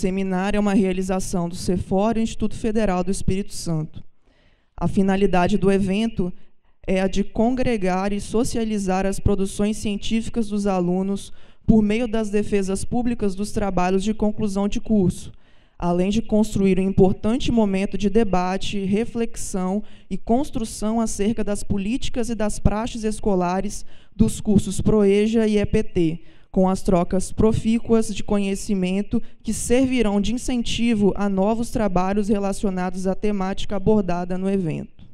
seminário é uma realização do CEFOR Instituto Federal do Espírito Santo. A finalidade do evento é a de congregar e socializar as produções científicas dos alunos por meio das defesas públicas dos trabalhos de conclusão de curso, além de construir um importante momento de debate, reflexão e construção acerca das políticas e das praxes escolares dos cursos PROEJA e EPT, com as trocas profícuas de conhecimento que servirão de incentivo a novos trabalhos relacionados à temática abordada no evento.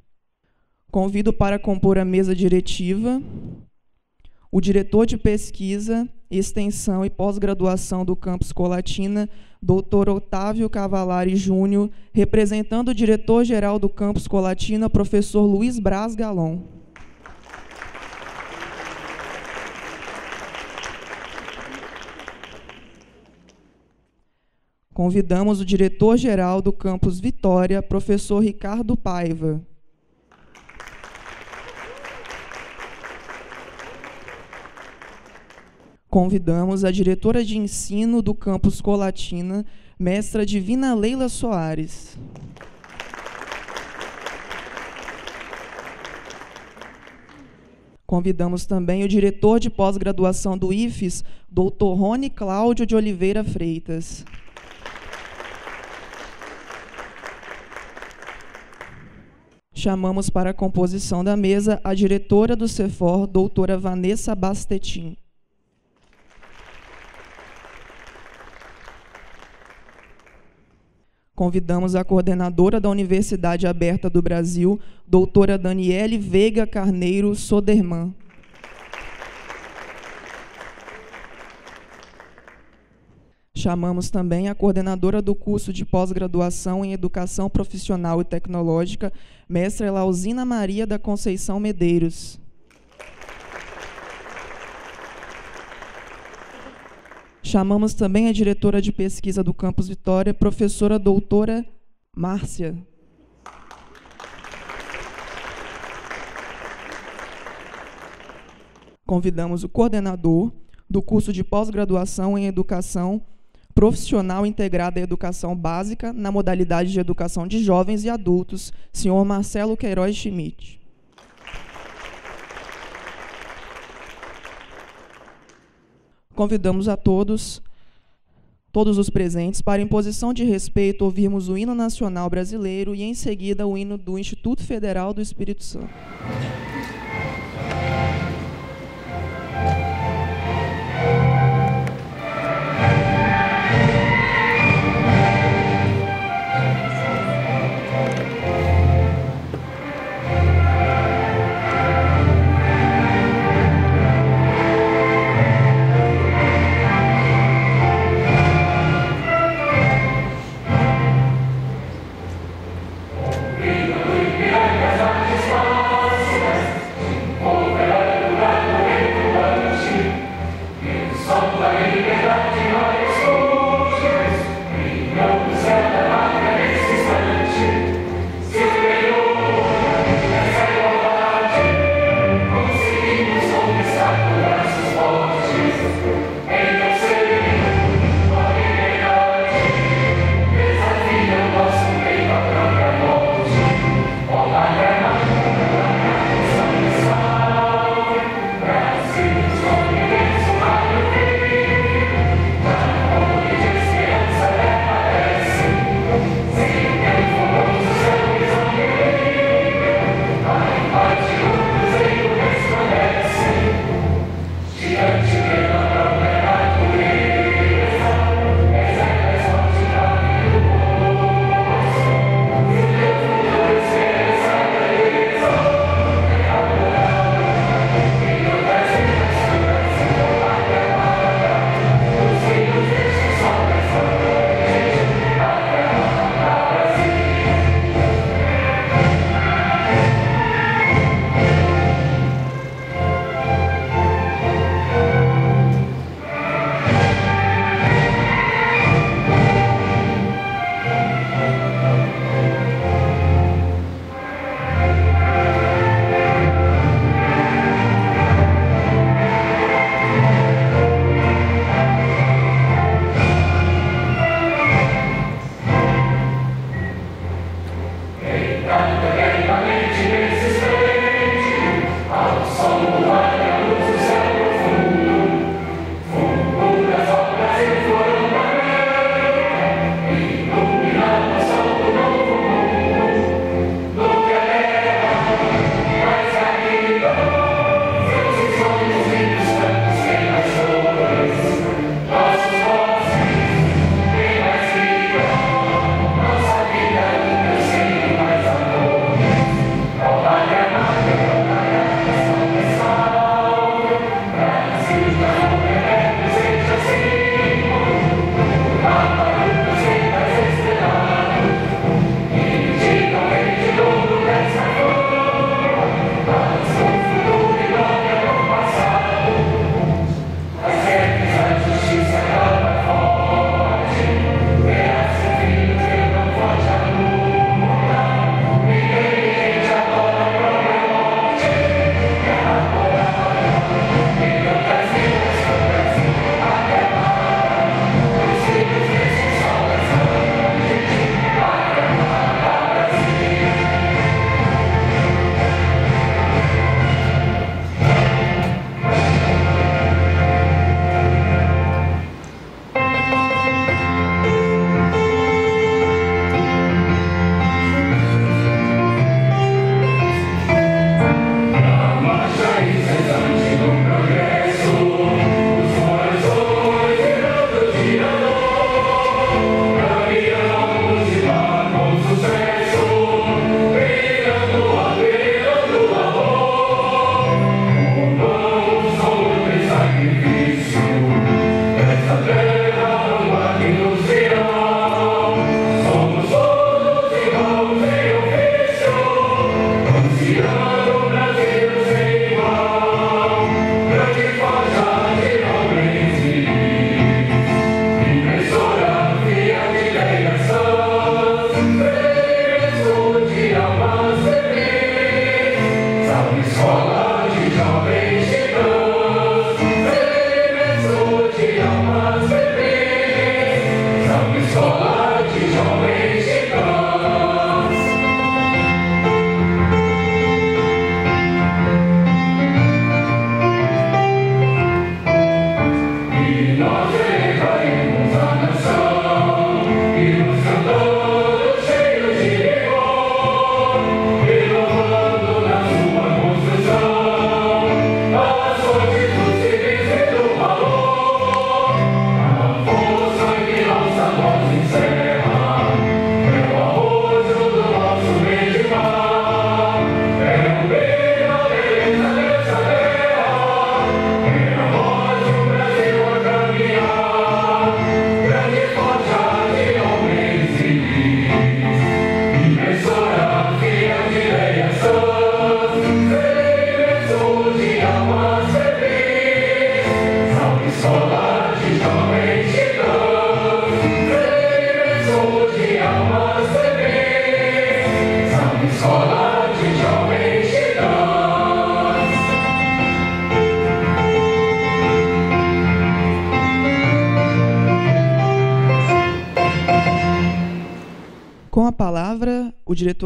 Convido para compor a mesa diretiva o diretor de pesquisa, extensão e pós-graduação do campus Colatina, Dr. Otávio Cavalari Júnior, representando o diretor-geral do campus Colatina, professor Luiz Braz Galon. Convidamos o diretor-geral do campus Vitória, professor Ricardo Paiva. Convidamos a diretora de ensino do campus Colatina, mestra Divina Leila Soares. Convidamos também o diretor de pós-graduação do IFES, doutor Rony Cláudio de Oliveira Freitas. Chamamos para a composição da mesa a diretora do CEFOR, doutora Vanessa Bastetin. Convidamos a coordenadora da Universidade Aberta do Brasil, doutora Daniele Veiga Carneiro Soderman. Chamamos também a coordenadora do curso de pós-graduação em Educação Profissional e Tecnológica, mestra Lausina Maria da Conceição Medeiros. Chamamos também a diretora de pesquisa do Campus Vitória, professora doutora Márcia. Convidamos o coordenador do curso de pós-graduação em Educação Profissional Integrada à Educação Básica, na modalidade de Educação de Jovens e Adultos, senhor Marcelo Queiroz Schmidt. Convidamos a todos, todos os presentes, para, em posição de respeito, ouvirmos o hino nacional brasileiro e, em seguida, o hino do Instituto Federal do Espírito Santo.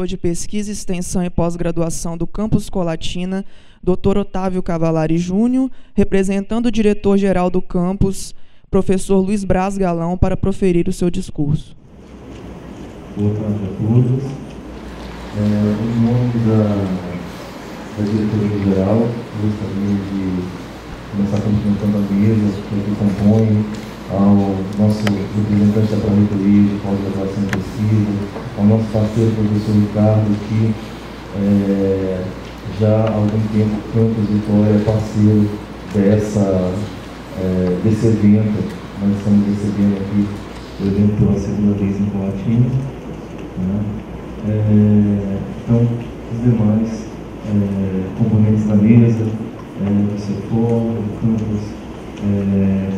Diretor de pesquisa, extensão e pós-graduação do campus Colatina, Dr. Otávio Cavalari Júnior, representando o diretor-geral do campus, professor Luiz Braz Galão, para proferir o seu discurso. Boa tarde a todos. É, em nome da, da diretoria geral, gostaria de começar cumprimentando a mesa que compõe ao nosso representante da Pró-Reitoria de Pós-Graduação Pesquisa, ao nosso parceiro, professor Ricardo, que é, já há algum tempo Campos Vitória é parceiro dessa, é, desse evento. Nós estamos recebendo aqui o evento pela segunda vez em Colatina. Né? É, então, os demais é, componentes da mesa, é, do CEFOR, do campus, é,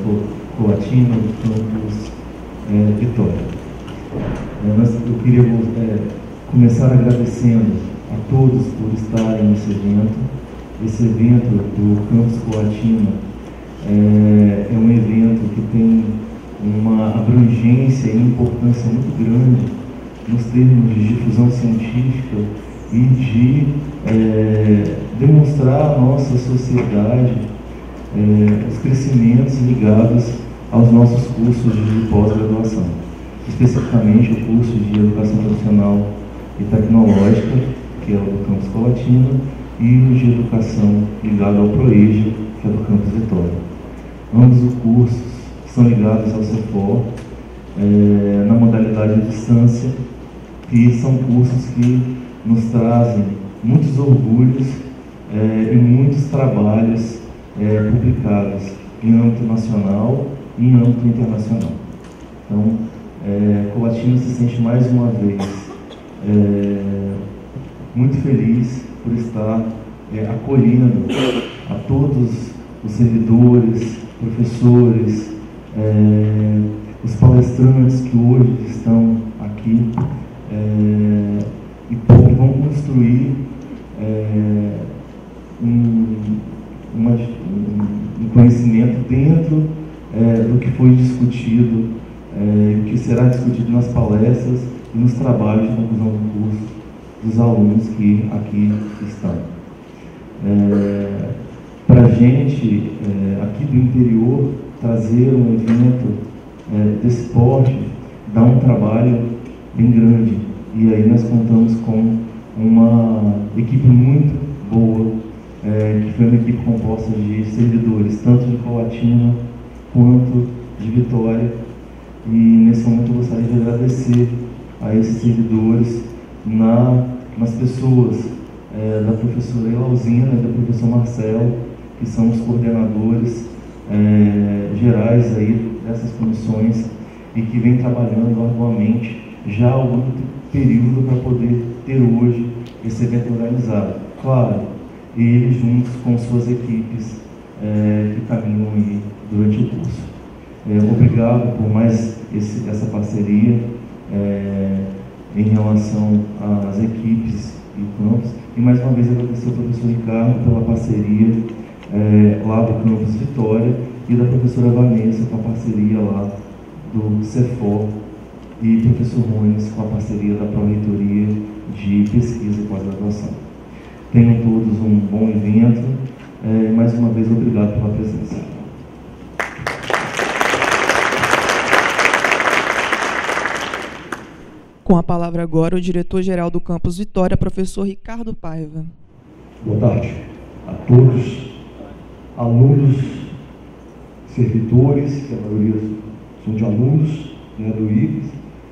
Coatina, do campus é, Vitória. Eu queria é, começar agradecendo a todos por estarem nesse evento. Esse evento do campus Coatina é, é um evento que tem uma abrangência e importância muito grande nos termos de difusão científica e de é, demonstrar à nossa sociedade é, os crescimentos ligados aos nossos cursos de pós-graduação, especificamente o curso de Educação Profissional e Tecnológica, que é o do Campus Colatina, e o de Educação ligado ao ProEja, que é do Campus Vitória. Ambos os cursos são ligados ao CEFOR, é, na modalidade de distância, e são cursos que nos trazem muitos orgulhos é, e muitos trabalhos é, publicados em âmbito nacional e em âmbito internacional. Então, é, Colatina se sente mais uma vez é, muito feliz por estar é, acolhendo a todos os servidores, professores, é, os palestrantes que hoje estão aqui é, e vão construir é, um, uma, um conhecimento dentro é, do que foi discutido, é, que será discutido nas palestras e nos trabalhos de conclusão do curso dos alunos que aqui estão. É, Para a gente, é, aqui do interior, trazer um evento é, desse porte dá um trabalho bem grande. E aí nós contamos com uma equipe muito boa, é, que foi uma equipe composta de servidores, tanto de Coatina quanto de Vitória. E nesse momento eu gostaria de agradecer a esses servidores na, nas pessoas é, da professora Elauzina e do professor Marcelo, que são os coordenadores é, gerais aí dessas comissões e que vem trabalhando arduamente já há algum período para poder ter hoje esse evento organizado. Claro, eles juntos com suas equipes é, que caminham aí durante o curso. É, obrigado por mais esse, essa parceria é, em relação às equipes e campos. E mais uma vez agradecer ao professor Ricardo pela parceria é, lá do campus Vitória e da professora Vanessa com a parceria lá do CEFOR e professor Runes com a parceria da Pró-Reitoria de Pesquisa e Pós-Graduação. Tenham todos um bom evento. É, mais uma vez, obrigado pela presença. Com a palavra agora o diretor-geral do Campus Vitória, professor Ricardo Paiva. Boa tarde a todos, alunos, servidores, que a maioria são de alunos né, do IPES,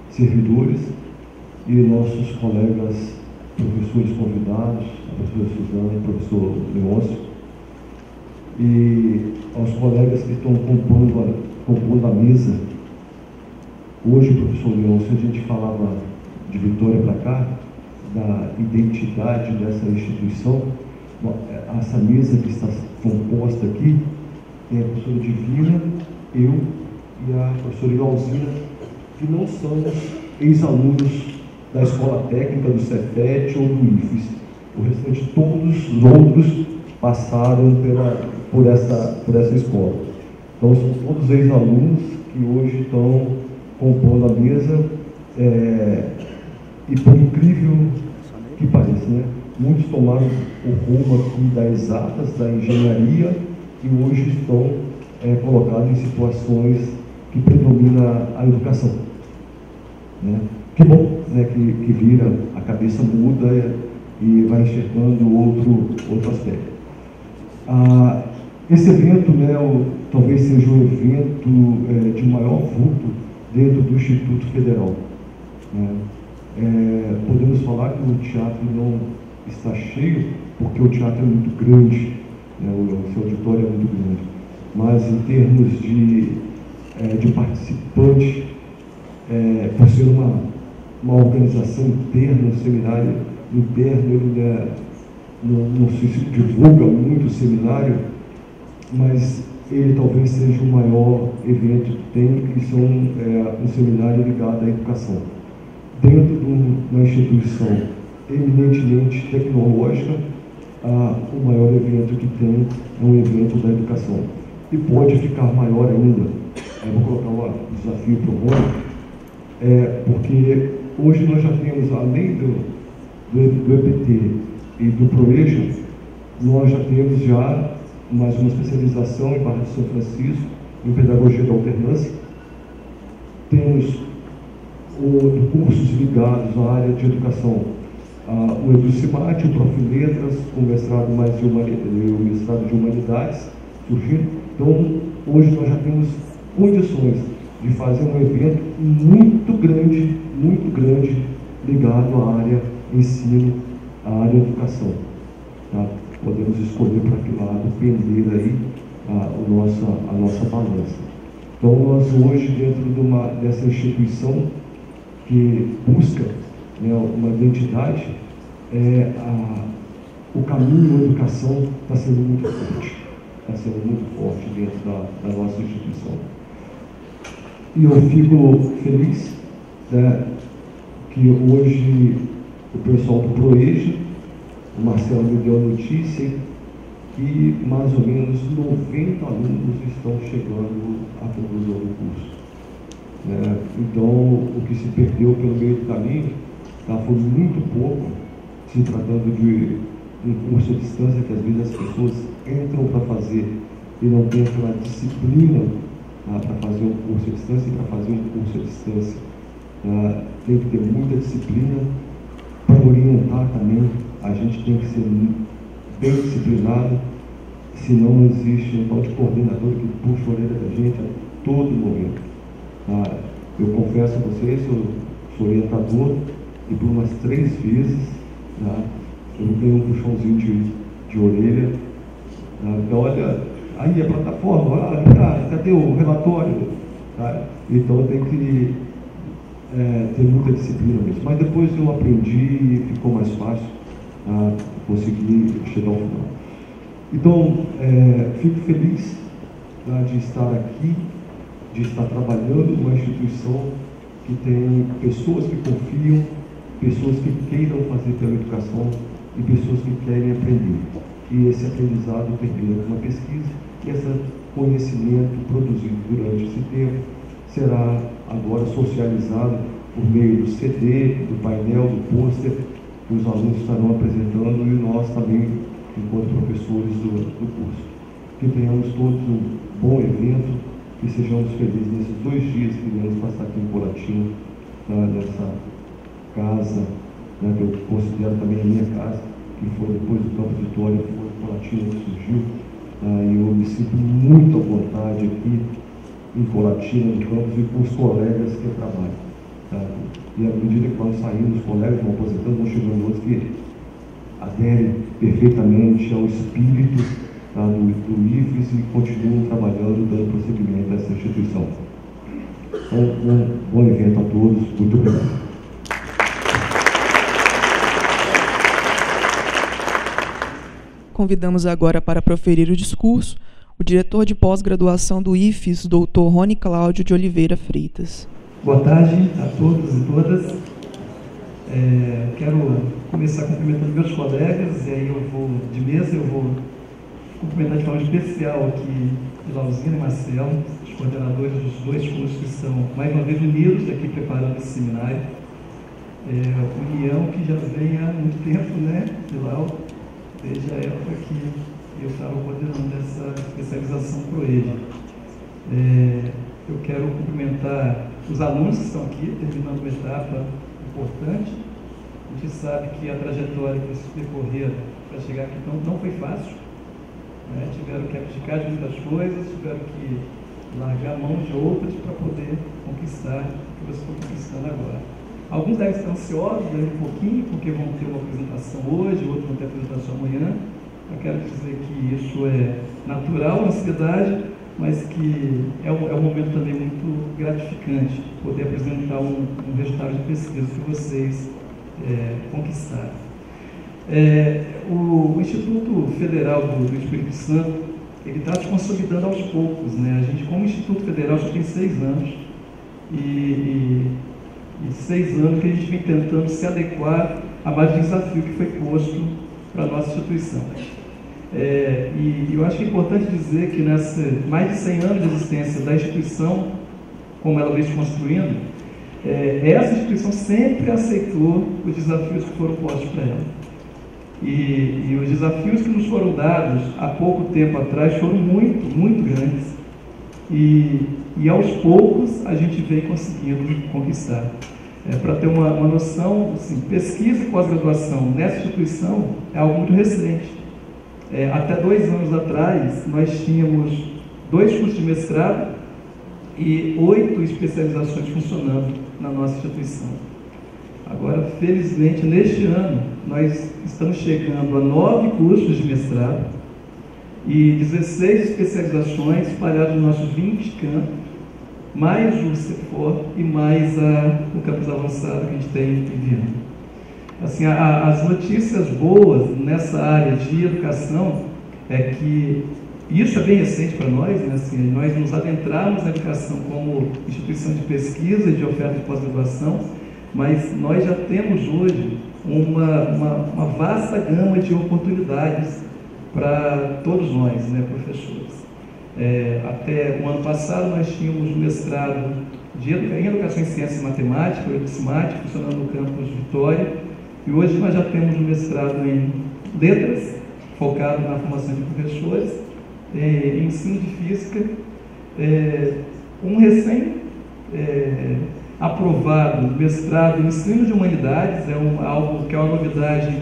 servidores e nossos colegas professores convidados, a professora Suzana e o professor Leôncio, e aos colegas que estão compondo a, compondo a mesa. Hoje, professor Leôncio, a gente falava de Vitória para cá, da identidade dessa instituição. Essa mesa que está composta aqui tem a professora Divina, eu e a professora Ilalzina, que não somos ex-alunos da escola técnica do Cefet ou do IFES. O restante, todos os outros passaram pela, por, essa, por essa escola. Então, são todos ex-alunos que hoje estão compondo a mesa. É, e por incrível que pareça, né, muitos tomaram o rumo aqui das exatas, da engenharia, e hoje estão é, colocados em situações que predomina a educação. Né? Que bom né, que, que vira, a cabeça muda e vai enxergando outro, outro aspecto. Ah, esse evento, né, o, talvez seja o evento é, de maior vulto dentro do Instituto Federal. Né? É, podemos falar que o teatro não está cheio, porque o teatro é muito grande, né, o, seu auditório é muito grande. Mas em termos de, é, de participante, é, por ser uma, uma organização interna, um seminário interno, ele né, não, não se divulga muito o seminário, mas ele talvez seja o maior evento que tem, que são é, um seminário ligado à educação. Dentro de uma instituição eminentemente tecnológica, o maior evento que tem é um evento da educação. E pode ficar maior ainda. Eu vou colocar um desafio para o Rony, é, porque hoje nós já temos, além do, do, do EPT e do ProEjo, nós já temos já mais uma especialização em Barra de São Francisco, em Pedagogia da Alternância. Temos o, cursos ligados à área de educação, ah, o EduCimate, o Prof. Letras, o mestrado, mais de o mestrado de Humanidades surgindo. Então, hoje nós já temos condições de fazer um evento muito grande, muito grande, ligado à área ensino, à área educação. Podemos escolher para que lado pender aí a, a, nossa, a nossa balança. Então, nós hoje, dentro de uma, dessa instituição que busca né, uma identidade, é, a, o caminho da educação está sendo muito forte, está sendo muito forte dentro da, da nossa instituição. E eu fico feliz né, que hoje o pessoal do ProEja o Marcelo me deu a notícia que mais ou menos 90 alunos estão chegando à conclusão do curso. Né? Então, o que se perdeu pelo meio do caminho tá, foi muito pouco, se tratando de um curso à distância que às vezes as pessoas entram para fazer e não têm aquela disciplina tá, para fazer um curso à distância e para fazer um curso à distância. Tá? Tem que ter muita disciplina para orientar também a gente tem que ser bem disciplinado, senão não existe um tal de coordenador que puxa a orelha da gente a todo momento. Ah, eu confesso a vocês, eu sou orientador e por umas três vezes tá, eu não tenho um puxãozinho de, de orelha. Tá, então, olha, aí a plataforma, olha, cadê o relatório? Tá? Então tem que é, ter muita disciplina mesmo. Mas depois eu aprendi e ficou mais fácil a conseguir chegar ao final. Então, é, fico feliz tá, de estar aqui, de estar trabalhando numa instituição que tem pessoas que confiam, pessoas que queiram fazer pela educação e pessoas que querem aprender. E esse aprendizado termina com uma pesquisa e esse conhecimento produzido durante esse tempo será agora socializado por meio do CD, do painel, do pôster os alunos estarão apresentando e nós também, enquanto professores do, do curso. Que tenhamos todos um bom evento, que sejamos felizes nesses dois dias que iremos passar aqui em Colatina, tá, nessa casa, né, que eu considero também a minha casa, que foi depois do Campo Vitória, foi Colatina que surgiu, tá, e eu me sinto muito à vontade aqui em Colatina, no campus, e com os colegas que eu Tá? E à medida que vão saindo, os colegas vão aposentando, vão chegando outros que aderem perfeitamente ao espírito tá, do, do IFES e continuam trabalhando, dando prosseguimento a essa instituição. Então, um bom evento a todos. Muito obrigado. Convidamos agora para proferir o discurso o diretor de pós-graduação do IFES, doutor Rony Cláudio de Oliveira Freitas. Boa tarde a todos e todas. É, quero começar cumprimentando meus colegas, e aí eu vou, de mesa, eu vou cumprimentar de forma especial aqui Lauzina e Marcelo, os coordenadores dos dois cursos que são, mais uma vez, unidos aqui preparando esse seminário. é, união que já vem há muito tempo, né, Bilal? Desde a época que eu estava coordenando essa especialização para EJA. É, eu quero cumprimentar os alunos que estão aqui, terminando uma etapa importante. A gente sabe que a trajetória que vocês percorreram para chegar aqui não, não foi fácil. Né? Tiveram que abdicar de muitas coisas, tiveram que largar mão de outras para poder conquistar o que vocês estão conquistando agora. Alguns devem estar ansiosos né, um pouquinho, porque vão ter uma apresentação hoje, outros vão ter apresentação amanhã. Eu quero dizer que isso é natural, ansiedade, mas que é um, é um momento também muito gratificante poder apresentar um, um resultado de pesquisa que vocês é, conquistaram. É, o, o, Instituto Federal do, do Espírito Santo ele está se consolidando aos poucos. Né? A gente, como Instituto Federal, já tem seis anos e, e, e seis anos que a gente vem tentando se adequar a mais desafio que foi posto para a nossa instituição. É, e, eu acho que é importante dizer que nessa mais de 100 anos de existência da instituição, como ela vem se construindo, é, essa instituição sempre aceitou os desafios que foram postos para ela. E, e, os desafios que nos foram dados há pouco tempo atrás foram muito, muito grandes. E, e aos poucos a gente vem conseguindo conquistar. É, para ter uma, uma noção, assim, pesquisa e pós-graduação nessa instituição é algo muito recente. É, até dois anos atrás, nós tínhamos dois cursos de mestrado e oito especializações funcionando na nossa instituição. Agora, felizmente, neste ano, nós estamos chegando a nove cursos de mestrado e 16 especializações espalhadas nos nossos 20 campos, mais o CEFOR e mais a, o campus avançado que a gente tem em Viana. Assim, a, as notícias boas nessa área de educação é que isso é bem recente para nós, né? assim, nós nos adentramos na educação como instituição de pesquisa e de oferta de pós-graduação, mas nós já temos hoje uma, uma, uma vasta gama de oportunidades para todos nós, né, professores. É, até o ano passado nós tínhamos um mestrado de, em Educação em Ciência e Matemática, o funcionando no campus Vitória, e hoje nós já temos um mestrado em letras, focado na formação de professores, é, em ensino de física, é, um recém é, aprovado mestrado em ensino de humanidades, é um, algo que é uma novidade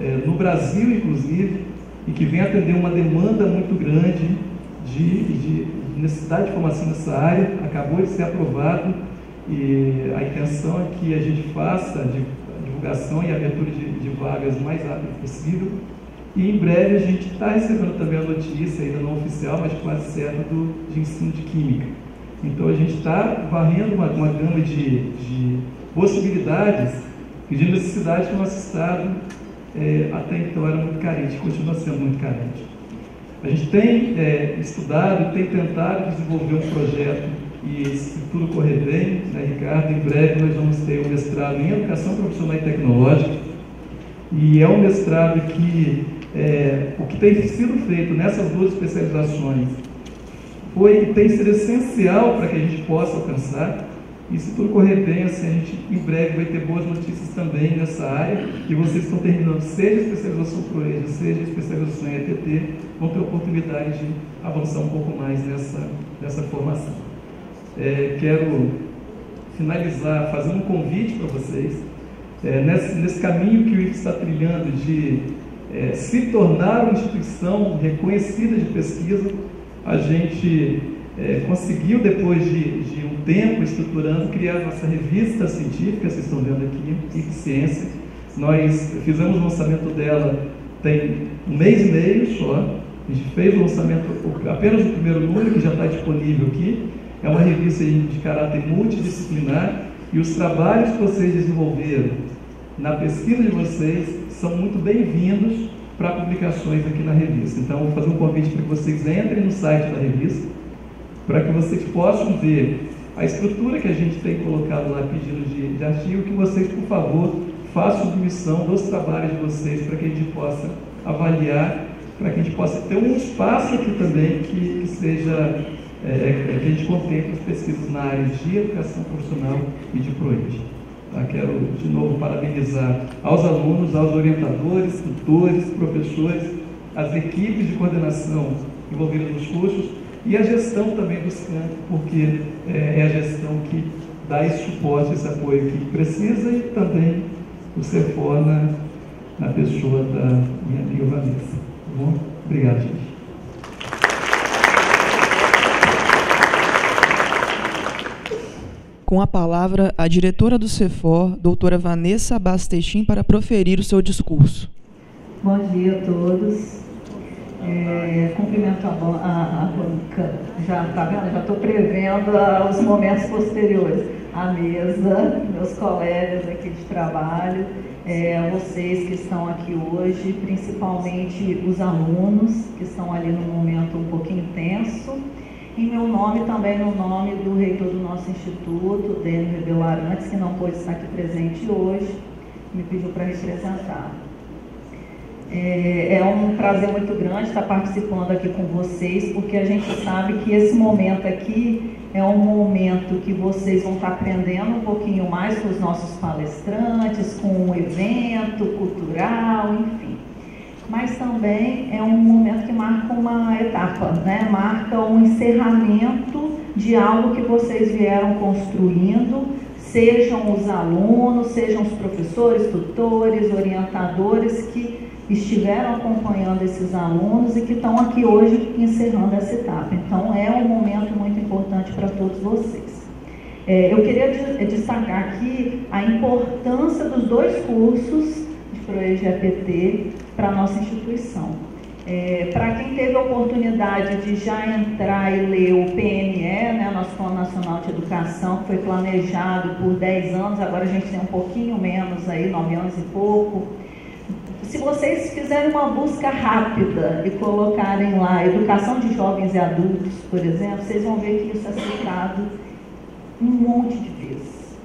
é, no Brasil, inclusive, e que vem atender uma demanda muito grande de, de necessidade de formação nessa área, acabou de ser aprovado e a intenção é que a gente faça de divulgação e abertura de, de vagas o mais rápido possível. E em breve a gente está recebendo também a notícia, ainda não oficial, mas quase certa, do, de ensino de Química. Então a gente está varrendo uma, uma gama de, de possibilidades e de necessidades que o nosso Estado é, até então era muito carente, continua sendo muito carente. A gente tem é, estudado, tem tentado desenvolver um projeto e se tudo correr bem, né, Ricardo, em breve nós vamos ter um mestrado em Educação Profissional e Tecnológica. E é um mestrado que é, o que tem sido feito nessas duas especializações foi tem sido essencial para que a gente possa alcançar. E se tudo correr bem, assim, a gente em breve vai ter boas notícias também nessa área. E vocês estão terminando, seja especialização ProEja, seja especialização em ETT, vão ter oportunidade de avançar um pouco mais nessa, nessa formação é, quero finalizar fazendo um convite para vocês, é, nesse, nesse, caminho que o IFES está trilhando de é, se tornar uma instituição reconhecida de pesquisa, a gente é, conseguiu, depois de, de, um tempo estruturando, criar nossa revista científica, vocês estão vendo aqui, IFES Ciência. Nós fizemos o lançamento dela tem um mês e meio só, a gente fez o lançamento apenas do primeiro número, que já está disponível aqui, é uma revista de caráter multidisciplinar e os trabalhos que vocês desenvolveram na pesquisa de vocês são muito bem-vindos para publicações aqui na revista. Então, vou fazer um convite para que vocês entrem no site da revista, para que vocês possam ver a estrutura que a gente tem colocado lá pedindo de, de artigo, que vocês, por favor, façam submissão dos trabalhos de vocês para que a gente possa avaliar, para que a gente possa ter um espaço aqui também que, que seja é, é, que a gente contempla as pesquisas na área de educação profissional e de ProEd. Tá? Quero de novo parabenizar aos alunos, aos orientadores, tutores, professores, as equipes de coordenação envolvidas nos cursos e a gestão também dos campos, porque é, é a gestão que dá esse suporte, esse apoio que precisa e também o CEFOR na, na pessoa da minha amiga Vanessa. Tá bom? Obrigado, gente. Com a palavra, a diretora do CEFOR, doutora Vanessa Bastechim, para proferir o seu discurso. Bom dia a todos. É, cumprimento a, a, a, já está vendo? Já estou prevendo os momentos posteriores. A mesa, meus colegas aqui de trabalho, é, vocês que estão aqui hoje, principalmente os alunos que estão ali num momento um pouquinho tenso em meu nome também no nome do reitor do nosso instituto, Dênio Rebelo Arantes, que não pôde estar aqui presente hoje, me pediu para representar. É, é, um prazer muito grande estar participando aqui com vocês, porque a gente sabe que esse momento aqui é um momento que vocês vão estar aprendendo um pouquinho mais com os nossos palestrantes, com o evento cultural, também é um momento que marca uma etapa, né? marca um encerramento de algo que vocês vieram construindo, sejam os alunos, sejam os professores, tutores, orientadores que estiveram acompanhando esses alunos e que estão aqui hoje encerrando essa etapa. Então é um momento muito importante para todos vocês. É, eu queria destacar aqui a importância dos dois cursos de ProEGPT para a nossa instituição. É, para quem teve a oportunidade de já entrar e ler o PNE, né, nosso Plano Nacional de Educação, que foi planejado por 10 anos, agora a gente tem um pouquinho menos aí, 9 anos e pouco. Se vocês fizerem uma busca rápida e colocarem lá educação de jovens e adultos, por exemplo, vocês vão ver que isso é citado um monte de vezes.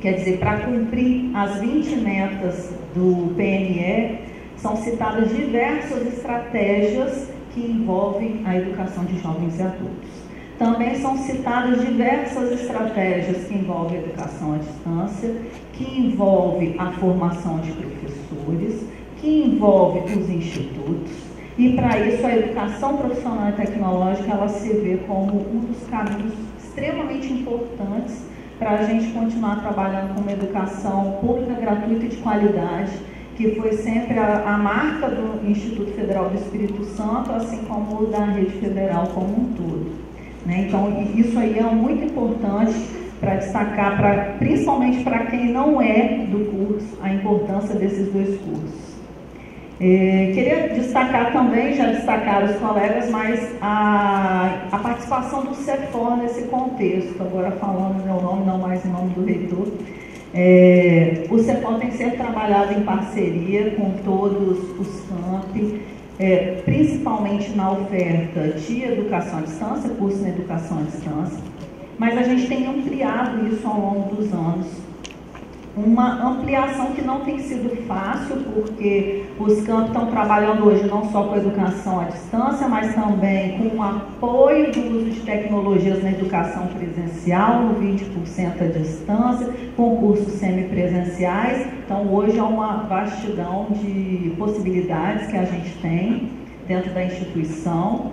Quer dizer, para cumprir as 20 metas do PNE, são citadas diversas estratégias que envolvem a educação de jovens e adultos. Também são citadas diversas estratégias que envolvem a educação à distância, que envolve a formação de professores, que envolve os institutos. E para isso a educação profissional e tecnológica ela se vê como um dos caminhos extremamente importantes para a gente continuar trabalhando com uma educação pública, gratuita e de qualidade que foi sempre a, a, marca do Instituto Federal do Espírito Santo, assim como da rede federal como um todo. Né? Então, isso aí é muito importante para destacar, pra, principalmente para quem não é do curso, a importância desses dois cursos. É, queria destacar também, já destacaram os colegas, mas a, a participação do CEFOR nesse contexto, agora falando meu nome, não mais em nome do reitor, é, o CEPOL tem sempre trabalhado em parceria com todos os campi, é, principalmente na oferta de educação à distância, curso na educação à distância, mas a gente tem ampliado isso ao longo dos anos uma ampliação que não tem sido fácil, porque os campos estão trabalhando hoje não só com educação à distância, mas também com o apoio do uso de tecnologias na educação presencial, no 20% à distância, com cursos semipresenciais. Então, hoje é uma vastidão de possibilidades que a gente tem dentro da instituição.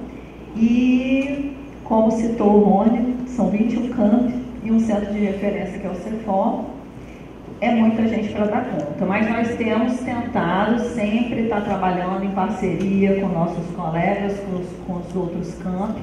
E, como citou o Rony, são 21 campos e um centro de referência que é o CEFOR é muita gente para dar conta, mas nós temos tentado sempre estar trabalhando em parceria com nossos colegas, com os, com os outros campos,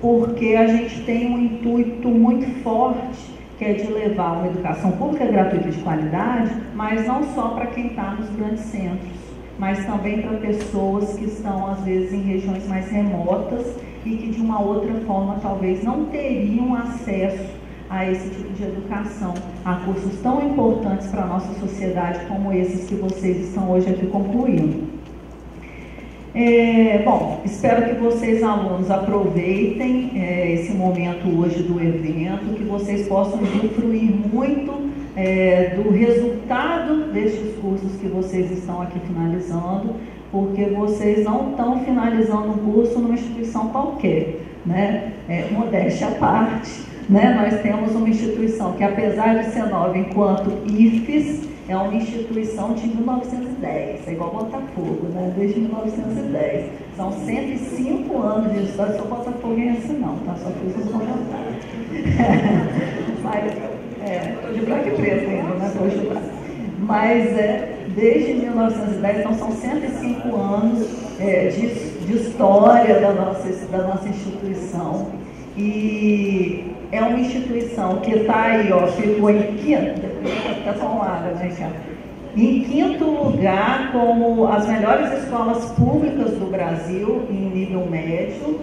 porque a gente tem um intuito muito forte que é de levar uma educação pública gratuita de qualidade, mas não só para quem está nos grandes centros, mas também para pessoas que estão, às vezes, em regiões mais remotas e que, de uma outra forma, talvez não teriam acesso a esse tipo de educação, a cursos tão importantes para a nossa sociedade como esses que vocês estão hoje aqui concluindo. É, bom, espero que vocês, alunos, aproveitem é, esse momento hoje do evento, que vocês possam usufruir muito é, do resultado destes cursos que vocês estão aqui finalizando, porque vocês não estão finalizando um curso numa instituição qualquer, né? É, modéstia à parte, né, nós temos uma instituição que, apesar de ser nova enquanto IFES, é uma instituição de 1910, é igual Botafogo, né? desde 1910. São 105 anos de história, sou botafoguense não, tá? Só fiz um comentário. Mas, é, estou de branco e preto ainda, né? Estou ajudar. Mas é, desde 1910, então são 105 anos é, de, de história da nossa, da nossa instituição. E é uma instituição que está aí, ó, ficou em quinto, fica né, cara? Em quinto lugar, como as melhores escolas públicas do Brasil em nível médio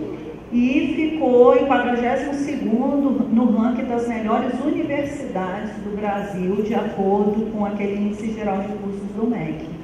e ficou em 42 no ranking das melhores universidades do Brasil, de acordo com aquele índice geral de cursos do MEC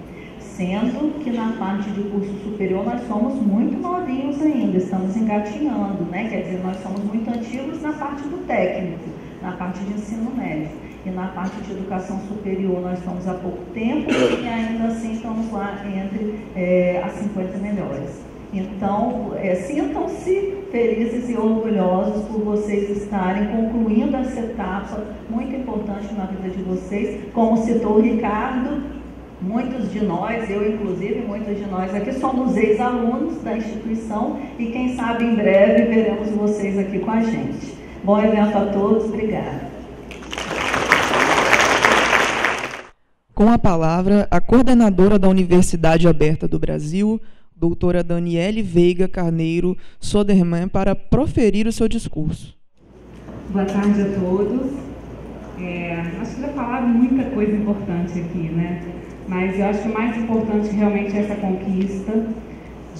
sendo que na parte de curso superior nós somos muito novinhos ainda, estamos engatinhando, né? quer dizer, nós somos muito antigos na parte do técnico, na parte de ensino médio. E na parte de educação superior nós estamos há pouco tempo e ainda assim estamos lá entre é, as 50 melhores. Então, é, sintam-se felizes e orgulhosos por vocês estarem concluindo essa etapa muito importante na vida de vocês. Como citou o Ricardo, Muitos de nós, eu inclusive, muitos de nós aqui somos ex-alunos da instituição e quem sabe em breve veremos vocês aqui com a gente. Bom evento a todos, obrigada. Com a palavra, a coordenadora da Universidade Aberta do Brasil, doutora Daniele Veiga Carneiro Soderman, para proferir o seu discurso. Boa tarde a todos. É, acho que já falaram muita coisa importante aqui, né? Mas eu acho que o mais importante realmente é essa conquista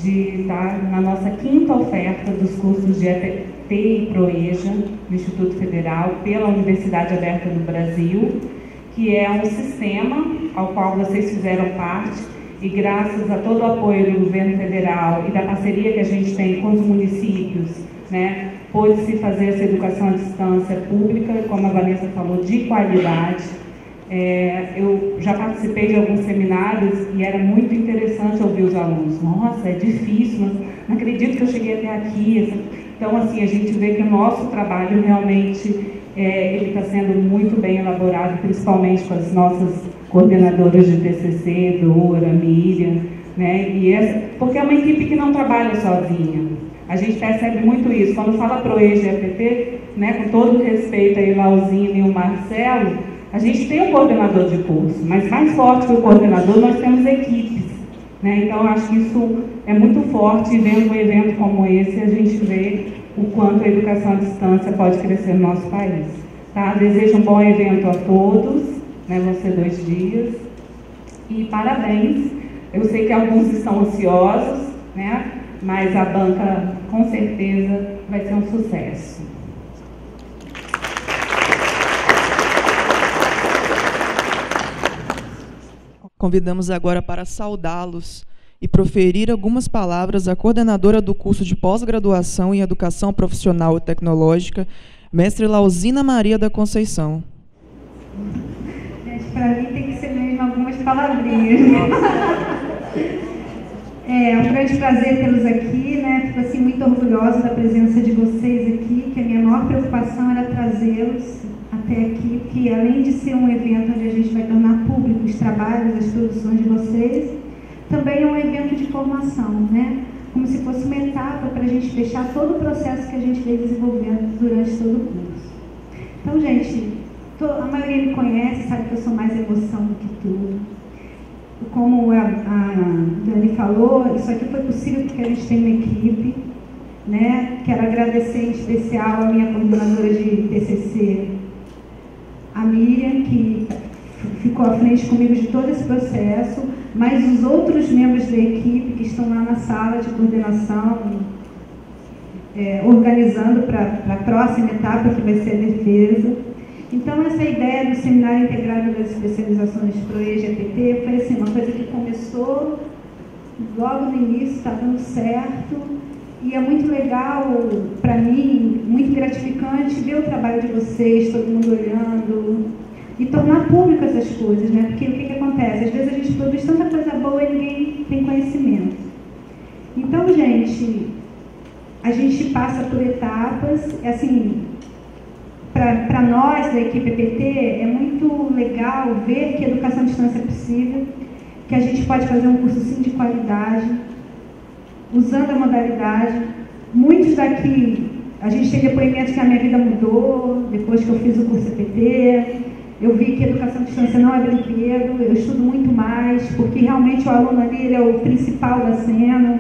de estar na nossa quinta oferta dos cursos de EPT e ProEja, no Instituto Federal, pela Universidade Aberta do Brasil, que é um sistema ao qual vocês fizeram parte e graças a todo o apoio do governo federal e da parceria que a gente tem com os municípios, né, pôde-se fazer essa educação à distância pública, como a Vanessa falou, de qualidade, é, eu já participei de alguns seminários e era muito interessante ouvir os alunos. Nossa, é difícil, mas não acredito que eu cheguei até aqui. Então, assim, a gente vê que o nosso trabalho realmente é, ele está sendo muito bem elaborado, principalmente com as nossas coordenadoras de TCC, Dora, Miriam, né? E essa, porque é uma equipe que não trabalha sozinha. A gente percebe muito isso. Quando fala pro EGFT, né, com todo respeito aí, Lauzinho e o Marcelo, a gente tem um coordenador de curso, mas mais forte que o coordenador, nós temos equipes. Né? Então, acho que isso é muito forte e vendo um evento como esse, a gente vê o quanto a educação à distância pode crescer no nosso país. Tá? Desejo um bom evento a todos, né? vão ser dois dias. E parabéns. Eu sei que alguns estão ansiosos, né? mas a banca com certeza vai ser um sucesso. Convidamos agora para saudá-los e proferir algumas palavras a coordenadora do curso de pós-graduação em Educação Profissional e Tecnológica, mestre Lausina Maria da Conceição. Para mim tem que ser mesmo algumas palavrinhas. É um grande prazer tê-los aqui, né? Fico assim muito orgulhosa da presença de vocês aqui, que a minha maior preocupação era trazê-los que além de ser um evento onde a gente vai tornar público os trabalhos, as produções de vocês, também é um evento de formação, né? Como se fosse uma etapa para a gente fechar todo o processo que a gente veio desenvolvendo durante todo o curso. Então, gente, a maioria me conhece, sabe que eu sou mais emoção do que tudo. Como a, a Dani falou, isso aqui foi possível porque a gente tem uma equipe, né? Quero agradecer em especial a minha coordenadora de TCC, a Miriam, que ficou à frente comigo de todo esse processo, mas os outros membros da equipe que estão lá na sala de coordenação, é, organizando para a próxima etapa, que vai ser a defesa. Então, essa ideia do Seminário Integrado das Especializações para o EGPT foi assim, uma coisa que começou logo no início, está dando certo, e é muito legal para mim, muito gratificante ver o trabalho de vocês, todo mundo olhando e tornar público essas coisas, né? Porque o que, que acontece? Às vezes a gente produz tanta coisa boa e ninguém tem conhecimento. Então, gente, a gente passa por etapas, assim, para nós da equipe EPT, é muito legal ver que a educação à distância é possível, que a gente pode fazer um curso sim de qualidade, usando a modalidade. Muitos daqui, a gente tem depoimentos que a minha vida mudou depois que eu fiz o curso EPT. Eu vi que educação à distância não é brinquedo, eu estudo muito mais, porque realmente o aluno ali é o principal da cena.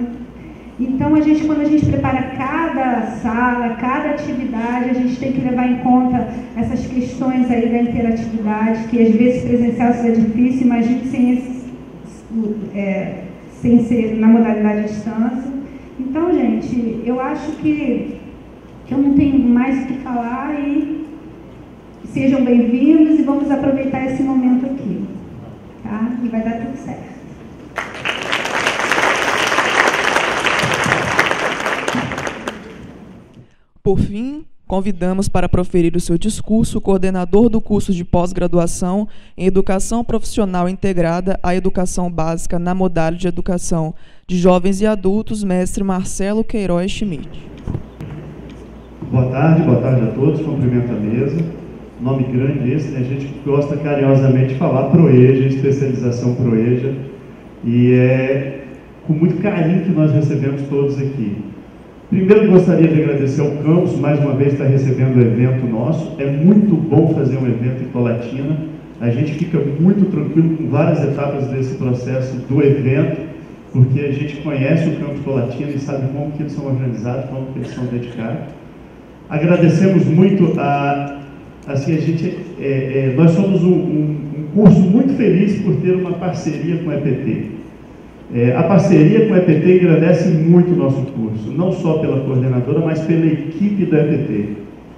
Então, a gente, quando a gente prepara cada sala, cada atividade, a gente tem que levar em conta essas questões aí da interatividade, que às vezes presencial seria difícil, imagine sem, esse, é, sem ser na modalidade à distância. Então, gente, eu acho que, eu não tenho mais o que falar e sejam bem-vindos e vamos aproveitar esse momento aqui. Tá? E vai dar tudo certo. Por fim, convidamos para proferir o seu discurso o coordenador do curso de pós-graduação em Educação Profissional Integrada à Educação Básica na modalidade de Educação de Jovens e Adultos, mestre Marcelo Queiroz Schmidt. Boa tarde, boa tarde a todos, cumprimento a mesa. Nome grande esse, né? a gente gosta carinhosamente de falar Proeja, especialização Proeja, e é com muito carinho que nós recebemos todos aqui. Primeiro, gostaria de agradecer ao campus, mais uma vez está recebendo o evento nosso. É muito bom fazer um evento em Colatina. A gente fica muito tranquilo com várias etapas desse processo do evento, porque a gente conhece o campus Colatina e sabe como que eles são organizados, como que eles são dedicados. Agradecemos muito a, assim, a gente, é, é, nós somos um, um, um curso muito feliz por ter uma parceria com a EPT. É, a parceria com a EPT engrandece muito o nosso curso, não só pela coordenadora, mas pela equipe da EPT.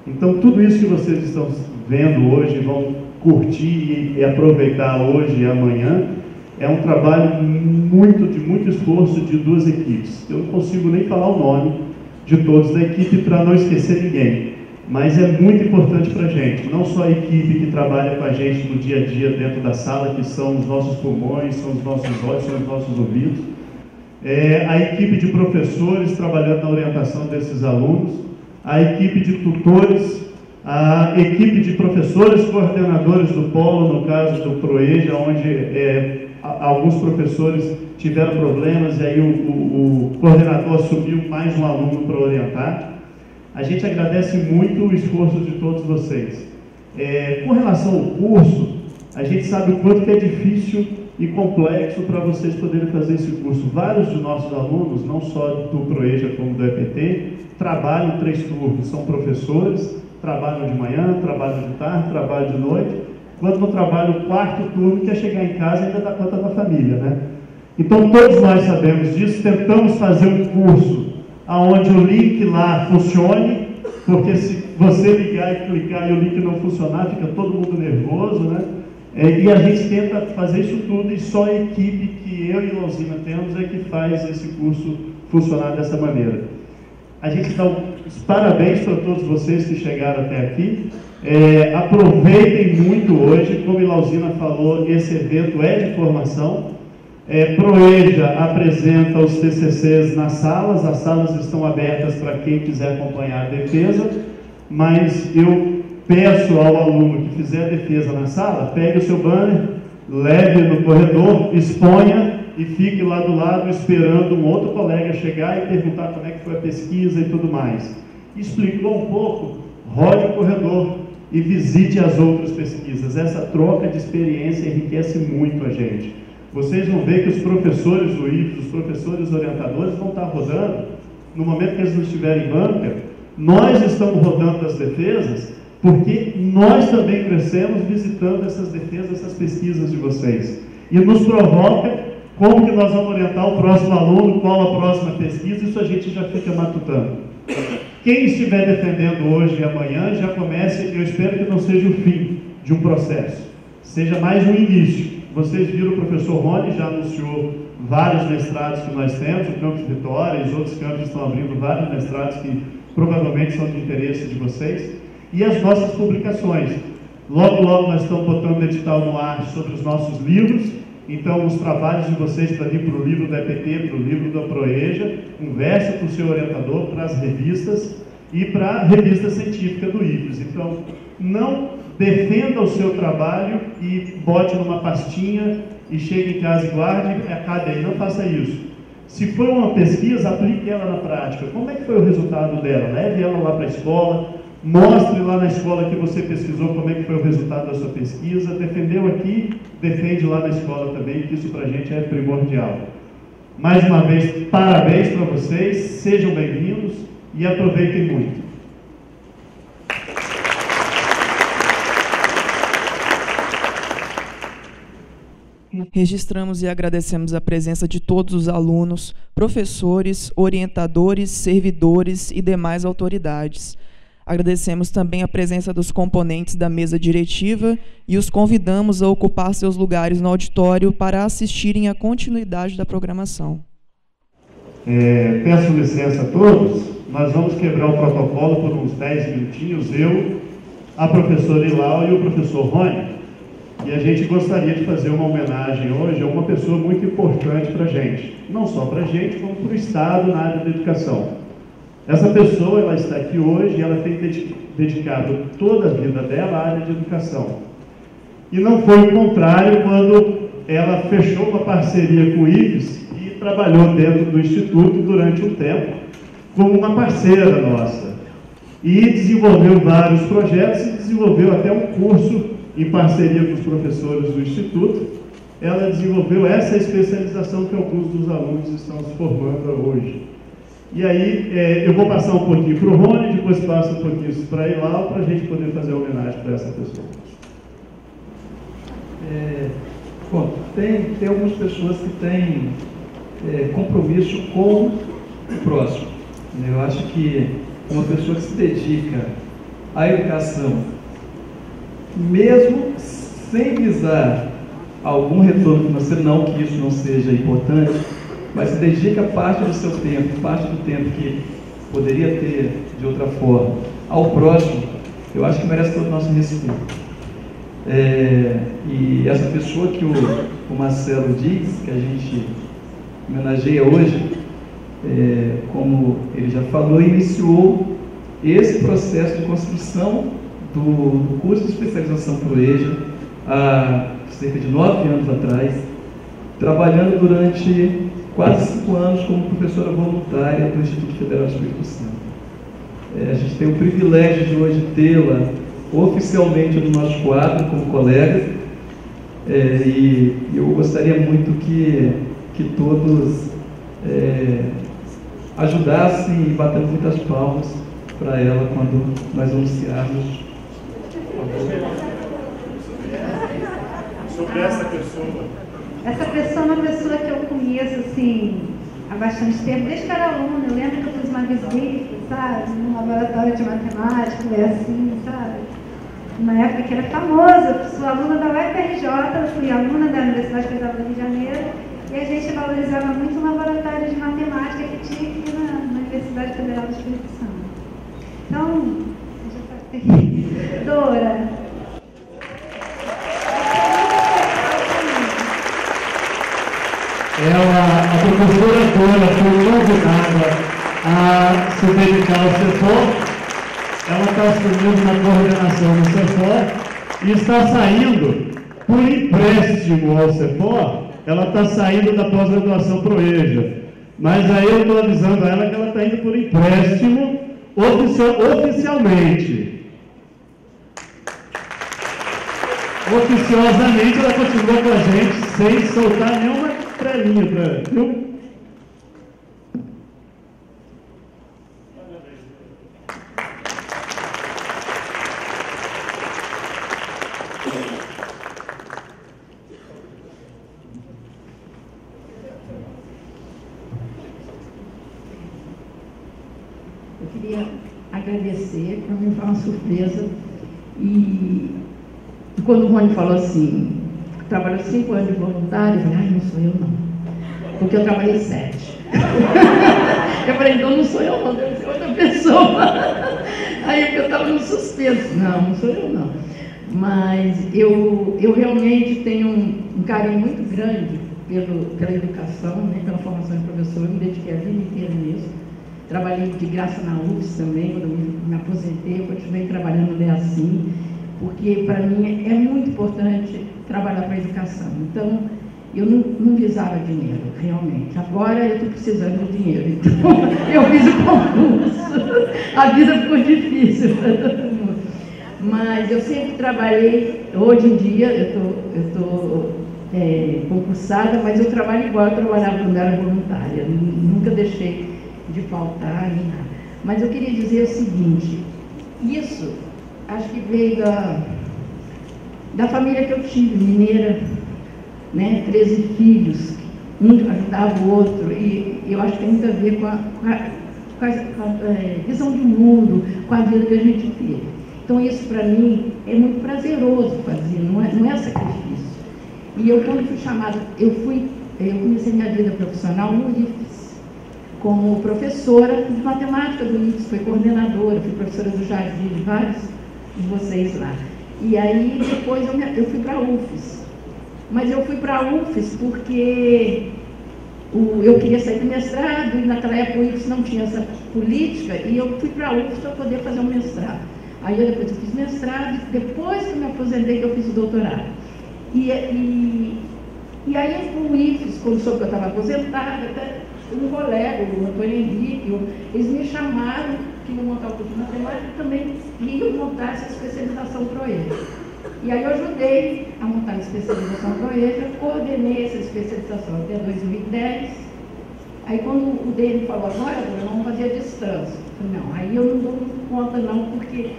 Então, tudo isso que vocês estão vendo hoje, vão curtir e aproveitar hoje e amanhã, é um trabalho muito de muito esforço de duas equipes. Eu não consigo nem falar o nome de todos da equipe para não esquecer ninguém mas é muito importante para a gente, não só a equipe que trabalha com a gente no dia a dia dentro da sala, que são os nossos pulmões, são os nossos olhos, são os nossos ouvidos, é, a equipe de professores trabalhando na orientação desses alunos, a equipe de tutores, a equipe de professores coordenadores do polo, no caso do PROEJA, onde é, alguns professores tiveram problemas e aí o, o, o coordenador assumiu mais um aluno para orientar. A gente agradece muito o esforço de todos vocês. É, com relação ao curso, a gente sabe o quanto que é difícil e complexo para vocês poderem fazer esse curso. Vários dos nossos alunos, não só do Proeja como do EPT, trabalham três turnos, são professores, trabalham de manhã, trabalham de tarde, trabalham de noite, quando no trabalho o quarto turno, que é chegar em casa e ainda dar conta da família, né? Então todos nós sabemos disso, tentamos fazer um curso aonde o link lá funcione, porque se você ligar e clicar e o link não funcionar, fica todo mundo nervoso, né? É, e a gente tenta fazer isso tudo e só a equipe que eu e Losina temos é que faz esse curso funcionar dessa maneira. A gente dá os parabéns para todos vocês que chegaram até aqui. É, aproveitem muito hoje, como a Lausina falou, esse evento é de formação. É, Proeja apresenta os TCCs nas salas, as salas estão abertas para quem quiser acompanhar a defesa, mas eu peço ao aluno que fizer a defesa na sala, pegue o seu banner, leve no corredor, exponha e fique lá do lado esperando um outro colega chegar e perguntar como é que foi a pesquisa e tudo mais. Explicou um pouco, rode o corredor e visite as outras pesquisas. Essa troca de experiência enriquece muito a gente vocês vão ver que os professores IFES, os professores orientadores vão estar rodando, no momento que eles não estiverem em banca, nós estamos rodando as defesas, porque nós também crescemos visitando essas defesas, essas pesquisas de vocês. E nos provoca como que nós vamos orientar o próximo aluno, qual a próxima pesquisa, isso a gente já fica matutando. Quem estiver defendendo hoje e amanhã, já comece, eu espero que não seja o fim de um processo, seja mais um início. Vocês viram o professor Rony já anunciou vários mestrados que nós temos, o campus Vitória e os outros campos estão abrindo vários mestrados que provavelmente são de interesse de vocês. E as nossas publicações. Logo, logo nós estamos botando edital no ar sobre os nossos livros. Então, os trabalhos de vocês para vir para o livro da EPT, para o livro da Proeja, converse com o seu orientador para as revistas e para a revista científica do IFES. Então, não defenda o seu trabalho e bote numa pastinha e chegue em casa e guarde e acabe aí. Não faça isso. Se for uma pesquisa, aplique ela na prática. Como é que foi o resultado dela? Leve ela lá para a escola, mostre lá na escola que você pesquisou como é que foi o resultado da sua pesquisa. Defendeu aqui, defende lá na escola também, que isso para a gente é primordial. Mais uma vez, parabéns para vocês, sejam bem-vindos e aproveitem muito. Registramos e agradecemos a presença de todos os alunos, professores, orientadores, servidores e demais autoridades. Agradecemos também a presença dos componentes da mesa diretiva e os convidamos a ocupar seus lugares no auditório para assistirem à continuidade da programação. É, peço licença a todos, nós vamos quebrar o protocolo por uns 10 minutinhos, eu, a professora Ilau e o professor Rony. E a gente gostaria de fazer uma homenagem hoje a uma pessoa muito importante para a gente. Não só para a gente, como para o Estado na área da educação. Essa pessoa, ela está aqui hoje e ela tem dedicado toda a vida dela à área de educação. E não foi o contrário quando ela fechou uma parceria com o IFES e trabalhou dentro do Instituto durante um tempo como uma parceira nossa. E desenvolveu vários projetos e desenvolveu até um curso em parceria com os professores do Instituto, ela desenvolveu essa especialização que alguns dos alunos estão se formando hoje. E aí, é, eu vou passar um pouquinho para o Rony, depois passo um pouquinho para a Ilau, para a gente poder fazer homenagem para essa pessoa. É, bom, tem, tem algumas pessoas que têm é, compromisso com o próximo. Eu acho que uma pessoa que se dedica à educação mesmo sem visar algum retorno financeiro, não que isso não seja importante, mas dedica parte do seu tempo, parte do tempo que poderia ter de outra forma, ao próximo, eu acho que merece todo o nosso respeito. É, e essa pessoa que o, o, Marcelo diz, que a gente homenageia hoje, é, como ele já falou, iniciou esse processo de construção do, curso de especialização Proeja há cerca de nove anos atrás, trabalhando durante quase cinco anos como professora voluntária do Instituto Federal Espírito Santo. É, a gente tem o privilégio de hoje tê-la oficialmente no nosso quadro como colega é, e eu gostaria muito que, que todos é, ajudassem e batendo muitas palmas para ela quando nós anunciarmos Sobre essa pessoa. Essa pessoa é uma pessoa que eu conheço assim há bastante tempo, desde que era aluna. Eu lembro que eu fiz uma visita, sabe, num laboratório de matemática, e assim, sabe? Uma época que era famosa, eu sou aluna da UFRJ, eu fui aluna da Universidade Federal do Rio de Janeiro, e a gente valorizava muito o laboratório de matemática que tinha aqui na, na Universidade Federal do Espírito Santo. Então, Dora. Ela, a professora Dora foi convidada a se dedicar ao setor. Ela está assumindo na coordenação do CEFOR e está saindo por empréstimo ao CEFOR, ela está saindo da pós-graduação Proeja. Mas aí eu estou avisando a ela que ela está indo por empréstimo oficial, oficialmente. oficiosamente ela continua com a gente sem soltar nenhuma trelinha, pra, viu? Eu queria agradecer, para mim foi uma surpresa e quando o Rony falou assim, trabalhou cinco anos de voluntário, eu falei, ai, não sou eu não. Porque eu trabalhei sete. eu falei, então não sou eu não, deve ser outra pessoa. Aí eu estava no suspenso. Não, não sou eu não. Mas eu, eu realmente tenho um, um carinho muito grande pelo, pela educação, né, pela formação de professor, eu me dediquei a vida inteira nisso. trabalhei de graça na UFS também, quando me, me aposentei, eu continuei trabalhando bem assim, porque para mim é muito importante trabalhar para a educação. Então, eu não, não visava dinheiro, realmente. Agora eu estou precisando de dinheiro, então eu fiz o concurso. A vida ficou difícil para todo mundo. Mas eu sempre trabalhei, hoje em dia eu estou é, concursada, mas eu trabalho igual eu trabalhava quando era voluntária. Nunca deixei de faltar nem nada. Mas eu queria dizer o seguinte, isso acho que veio da, da família que eu tive, mineira, né? 13 filhos, um ajudava o outro, e eu acho que tem muito a ver com a, com a, com a, com a é, visão de mundo, com a vida que a gente teve. Então isso para mim é muito prazeroso fazer, não é, não é sacrifício. E eu quando fui chamada, eu fui, eu comecei minha vida profissional no IFES, como professora de matemática do IFES, fui coordenadora, fui professora do Jardim, de vários de vocês lá. E aí depois eu, eu fui para a UFES. Mas eu fui para a UFES porque o, eu queria sair do mestrado e naquela época o IFES não tinha essa política e eu fui para a UFES para poder fazer um mestrado. Aí eu depois eu fiz mestrado, depois que eu me aposentei eu fiz o doutorado. E, e, e aí o IFES, quando soube que eu estava aposentada, um colega, o Antônio Henrique, eles me chamaram iam montar o curso de matemática e também iam montar essa especialização ProEja. E aí eu ajudei a montar a especialização ProEja, coordenei essa especialização até 2010. Aí quando o dele falou, agora vamos fazer a distância. Eu falei, não, aí eu não dou conta não, porque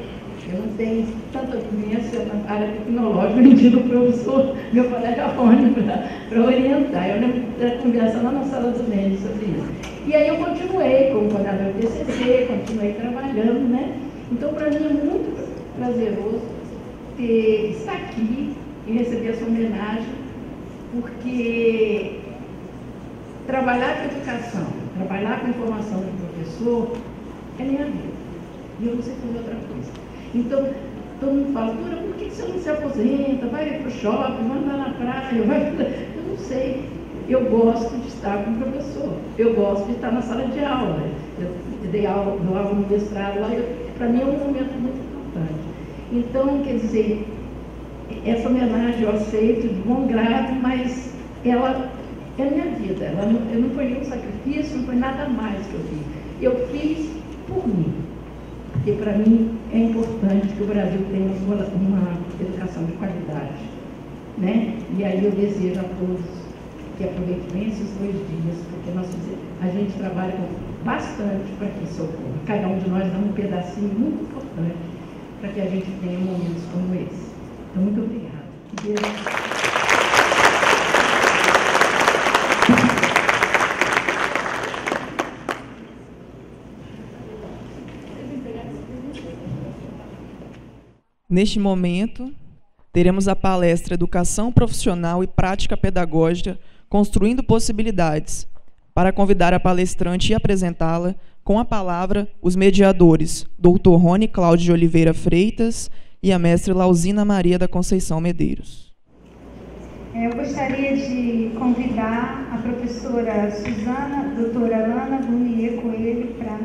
não tenho tanta vivência na área tecnológica, eu ensino o professor, meu colega Rony, para orientar. Eu lembro da conversa lá na sala do Nene sobre isso. E aí eu continuei como coordenador do TCC, continuei trabalhando, né? Então, para mim é muito prazeroso ter, estar aqui e receber essa homenagem, porque trabalhar com educação, trabalhar com informação do professor é minha vida. E eu não sei fazer outra coisa. Então, todo mundo fala, Dura, por que você não se aposenta? Vai para o shopping, vai andar na praia, vai. Eu não sei. Eu gosto de estar com o professor. Eu gosto de estar na sala de aula. Eu dei aula, dou aula no mestrado lá, para mim é um momento muito importante. Então, quer dizer, essa homenagem eu aceito de bom grado, mas ela é minha vida. Ela não, não foi nenhum sacrifício, não foi nada mais que eu fiz. Eu fiz por mim. Porque para mim é importante que o Brasil tenha uma, uma educação de qualidade. Né? E aí eu desejo a todos que aproveitem esses dois dias, porque nós, a gente trabalha bastante para que isso ocorra. Cada um de nós dá um pedacinho muito importante para que a gente tenha momentos como esse. Então, muito obrigada. Neste momento, teremos a palestra Educação Profissional e Prática Pedagógica Construindo Possibilidades. Para convidar a palestrante e apresentá-la, com a palavra, os mediadores, Dr. Rony Cláudio de Oliveira Freitas e a mestre Lausina Maria da Conceição Medeiros. É, eu gostaria de convidar a professora Suzana, doutora Lana Bunier Coelho, para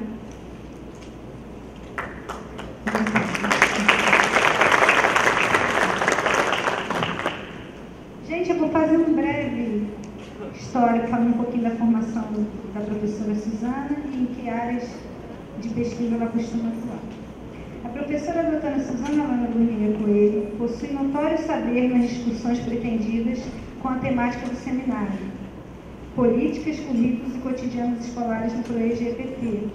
Gente, eu vou fazer um breve histórico, falando um pouquinho da formação da professora Suzana e em que áreas de pesquisa ela costuma atuar. A professora doutora Suzana Lana Burnia Coelho possui notório saber nas discussões pretendidas com a temática do seminário, políticas, currículos e cotidianos escolares no ProEG EPT,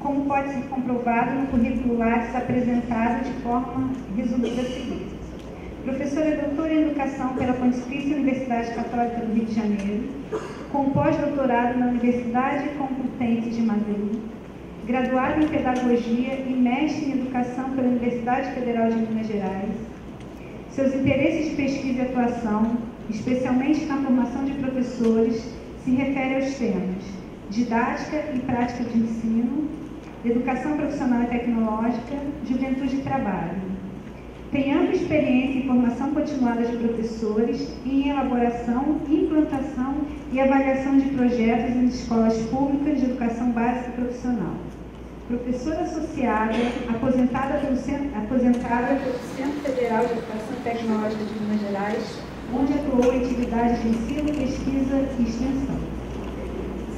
como pode ser comprovado no currículo Lattes apresentado de forma resumida a seguir professora doutora em Educação pela Pontifícia Universidade Católica do Rio de Janeiro, com pós-doutorado na Universidade Complutense de Madrid, graduada em Pedagogia e mestre em Educação pela Universidade Federal de Minas Gerais. Seus interesses de pesquisa e atuação, especialmente na formação de professores, se referem aos temas didática e prática de ensino, educação profissional e tecnológica, juventude e trabalho tem ampla experiência em formação continuada de professores em elaboração, implantação e avaliação de projetos em escolas públicas de educação básica e profissional. Professora associada, aposentada pelo Centro, aposentada pelo Centro Federal de Educação Tecnológica de Minas Gerais, onde atuou em atividades de ensino, pesquisa e extensão.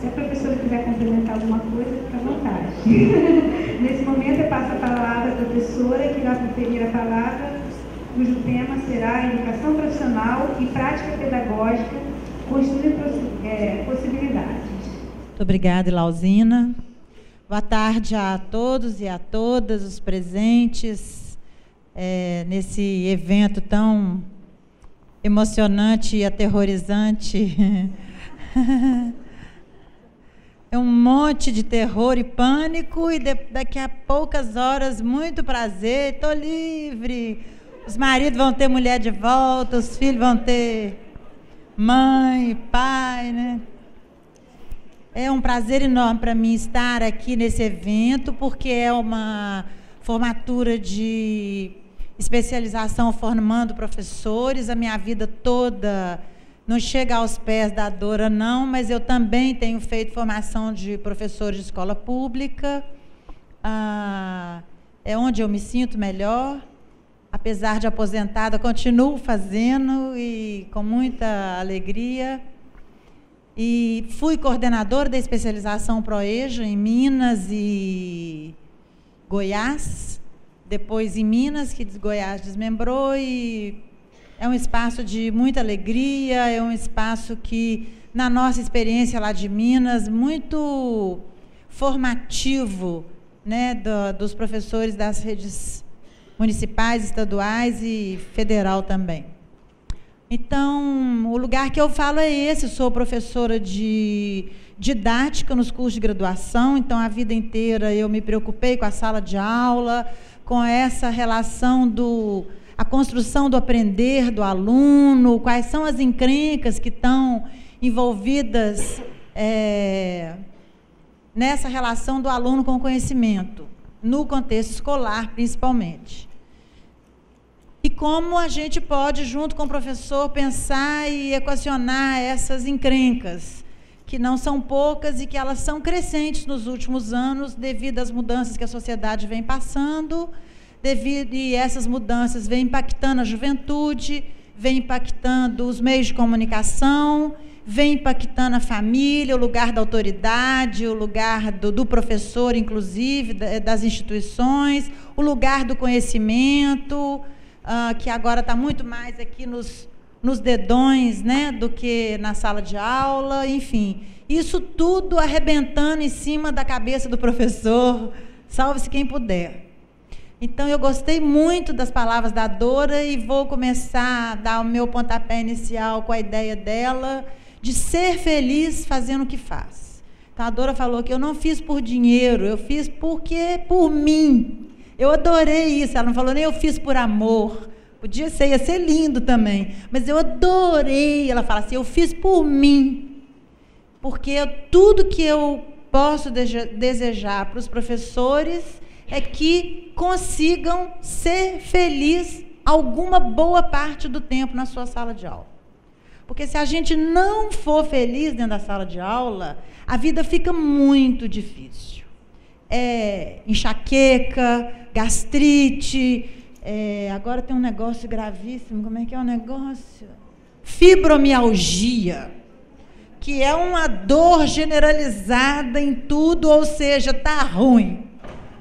Se a professora quiser complementar alguma coisa, fica à vontade. Nesse momento, eu passo a palavra à professora, que irá proferir a palavra, cujo tema será Educação Profissional e Prática Pedagógica, construindo é, possibilidades. Muito obrigada, Lausina. Boa tarde a todos e a todas os presentes é, nesse evento tão emocionante e aterrorizante. é um monte de terror e pânico, e de, daqui a poucas horas, muito prazer, estou livre. Os maridos vão ter mulher de volta, os filhos vão ter mãe, pai, né? É um prazer enorme para mim estar aqui nesse evento, porque é uma formatura de especialização formando professores. A minha vida toda não chega aos pés da Dora, não, mas eu também tenho feito formação de professor de escola pública. Ah, é onde eu me sinto melhor. Apesar de aposentada, continuo fazendo e com muita alegria. E fui coordenadora da especialização ProEja em Minas e Goiás. Depois em Minas, que Goiás desmembrou e é um espaço de muita alegria, é um espaço que, na nossa experiência lá de Minas, muito formativo né, do, dos professores das redes municipais, estaduais e federal também. Então, o lugar que eu falo é esse. Sou professora de didática nos cursos de graduação, então a vida inteira eu me preocupei com a sala de aula, com essa relação do a construção do aprender do aluno, quais são as encrencas que estão envolvidas é, nessa relação do aluno com o conhecimento, no contexto escolar principalmente. E como a gente pode, junto com o professor, pensar e equacionar essas encrencas, que não são poucas e que elas são crescentes nos últimos anos devido às mudanças que a sociedade vem passando devido e essas mudanças vêm impactando a juventude, vem impactando os meios de comunicação, vem impactando a família, o lugar da autoridade, o lugar do, do professor, inclusive, das instituições, o lugar do conhecimento, uh, que agora está muito mais aqui nos, nos dedões né, do que na sala de aula, enfim. Isso tudo arrebentando em cima da cabeça do professor, salve-se quem puder. Então eu gostei muito das palavras da Dora e vou começar a dar o meu pontapé inicial com a ideia dela de ser feliz fazendo o que faz. Então a Dora falou que eu não fiz por dinheiro, eu fiz porque por mim. Eu adorei isso. Ela não falou nem eu fiz por amor. Podia ser, ia ser lindo também. Mas eu adorei. Ela fala assim: eu fiz por mim. Porque tudo que eu posso desejar para os professores é que consigam ser felizes alguma boa parte do tempo na sua sala de aula. Porque se a gente não for feliz dentro da sala de aula, a vida fica muito difícil. É enxaqueca, gastrite, é, agora tem um negócio gravíssimo, como é que é o negócio? Fibromialgia, que é uma dor generalizada em tudo, ou seja, tá ruim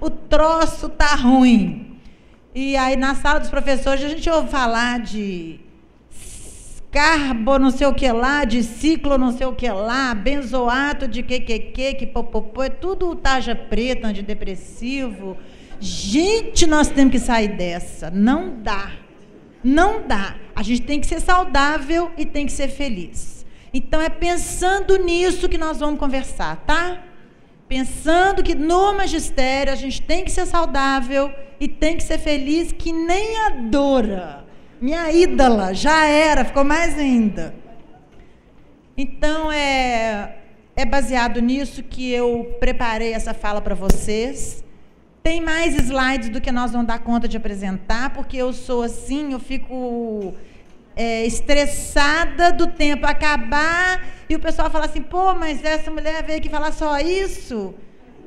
o troço tá ruim. E aí na sala dos professores a gente ouve falar de carbo não sei o que lá, de ciclo não sei o que lá, benzoato de que que que, que popopô, é tudo taja preta, antidepressivo. Gente, nós temos que sair dessa. Não dá. Não dá. A gente tem que ser saudável e tem que ser feliz. Então é pensando nisso que nós vamos conversar, tá? Pensando que no magistério a gente tem que ser saudável e tem que ser feliz, que nem a Dora, minha ídola, já era, ficou mais ainda. Então é, é baseado nisso que eu preparei essa fala para vocês. Tem mais slides do que nós vamos dar conta de apresentar, porque eu sou assim, eu fico é, estressada do tempo acabar e o pessoal fala assim: pô, mas essa mulher veio aqui falar só isso.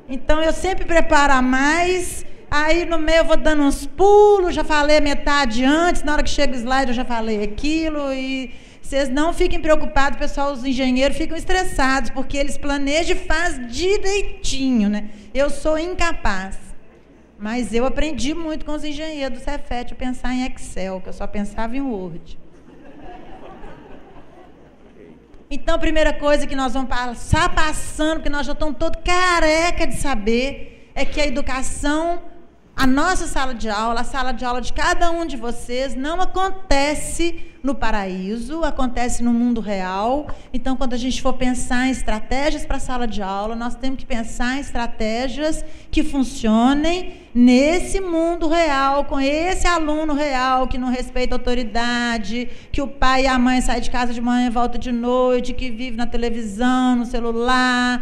Então eu sempre preparo a mais. Aí no meio eu vou dando uns pulos, já falei metade antes, na hora que chega o slide eu já falei aquilo e vocês não fiquem preocupados, pessoal, os engenheiros ficam estressados, porque eles planejam e fazem direitinho, né? Eu sou incapaz. Mas eu aprendi muito com os engenheiros do Cefet a pensar em Excel, que eu só pensava em Word. Então, a primeira coisa que nós vamos passar passando, porque nós já estamos todos careca de saber, é que a educação a nossa sala de aula, a sala de aula de cada um de vocês, não acontece no paraíso, acontece no mundo real. Então, quando a gente for pensar em estratégias para a sala de aula, nós temos que pensar em estratégias que funcionem nesse mundo real, com esse aluno real que não respeita a autoridade, que o pai e a mãe saem de casa de manhã e voltam de noite, que vive na televisão, no celular.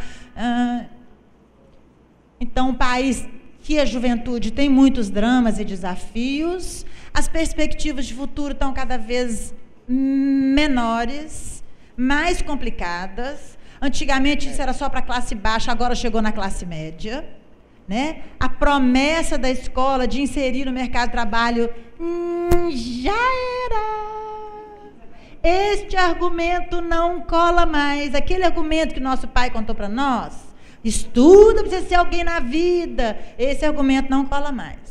Então, o país que a juventude tem muitos dramas e desafios, as perspectivas de futuro estão cada vez menores, mais complicadas. Antigamente isso era só para a classe baixa, agora chegou na classe média. Né? A promessa da escola de inserir no mercado de trabalho hum, já era. Este argumento não cola mais. Aquele argumento que nosso pai contou para nós, Estuda para ser alguém na vida. Esse argumento não cola mais.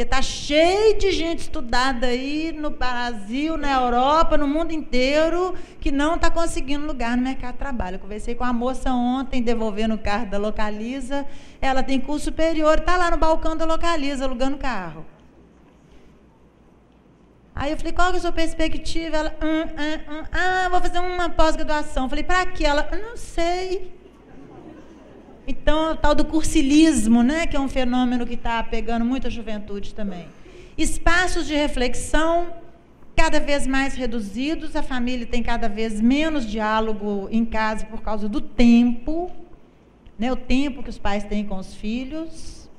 Porque está cheio de gente estudada aí no Brasil, na Europa, no mundo inteiro, que não está conseguindo lugar no mercado de trabalho. Eu conversei com a moça ontem, devolvendo o carro da Localiza. Ela tem curso superior, está lá no balcão da Localiza, alugando carro. Aí eu falei, qual é a sua perspectiva? Ela, hum, hum, hum, ah, vou fazer uma pós-graduação. Falei, para quê? Ela, não sei. Então, o tal do cursilismo, né, que é um fenômeno que está pegando muita juventude também. Espaços de reflexão cada vez mais reduzidos, a família tem cada vez menos diálogo em casa por causa do tempo, né, o tempo que os pais têm com os filhos.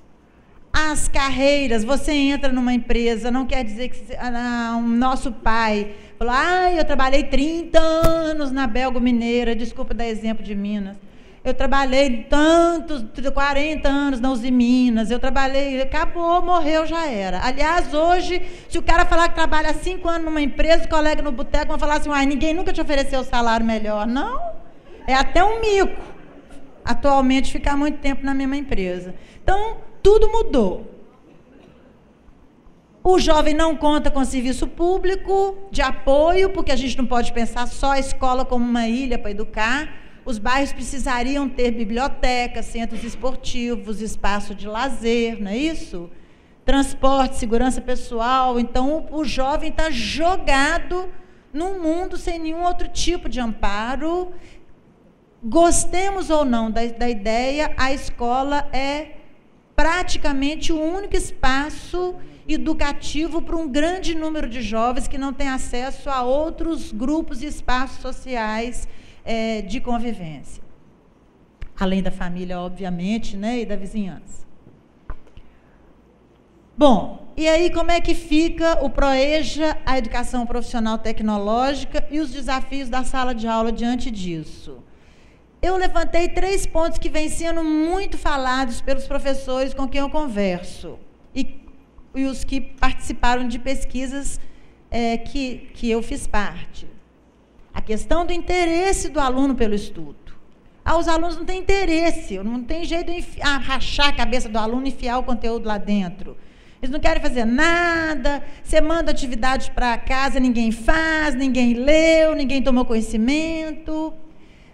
As carreiras, você entra numa empresa, não quer dizer que ah, o nosso pai falou, ah, eu trabalhei 30 anos na Belgo Mineira, desculpa dar exemplo de Minas. Eu trabalhei tantos, 40 anos na Uzi Minas, eu trabalhei, acabou, morreu, já era. Aliás, hoje, se o cara falar que trabalha cinco anos numa empresa, o colega no boteco vão falar assim, ah, ninguém nunca te ofereceu salário melhor. Não, é até um mico. Atualmente, ficar muito tempo na mesma empresa. Então, tudo mudou. O jovem não conta com serviço público de apoio, porque a gente não pode pensar só a escola como uma ilha para educar. Os bairros precisariam ter bibliotecas, centros esportivos, espaço de lazer, não é isso? Transporte, segurança pessoal. Então, o, jovem está jogado num mundo sem nenhum outro tipo de amparo. Gostemos ou não da, da ideia, a escola é praticamente o único espaço educativo para um grande número de jovens que não têm acesso a outros grupos e espaços sociais é, de convivência. Além da família, obviamente, né, e da vizinhança. Bom, e aí como é que fica o PROEJA, a educação profissional tecnológica e os desafios da sala de aula diante disso? Eu levantei três pontos que vêm sendo muito falados pelos professores com quem eu converso e, e os que participaram de pesquisas é, que, que eu fiz parte. A questão do interesse do aluno pelo estudo. Ah, os alunos não têm interesse, não tem jeito de enfiar, rachar a cabeça do aluno e enfiar o conteúdo lá dentro. Eles não querem fazer nada, você manda atividade para casa, ninguém faz, ninguém leu, ninguém tomou conhecimento.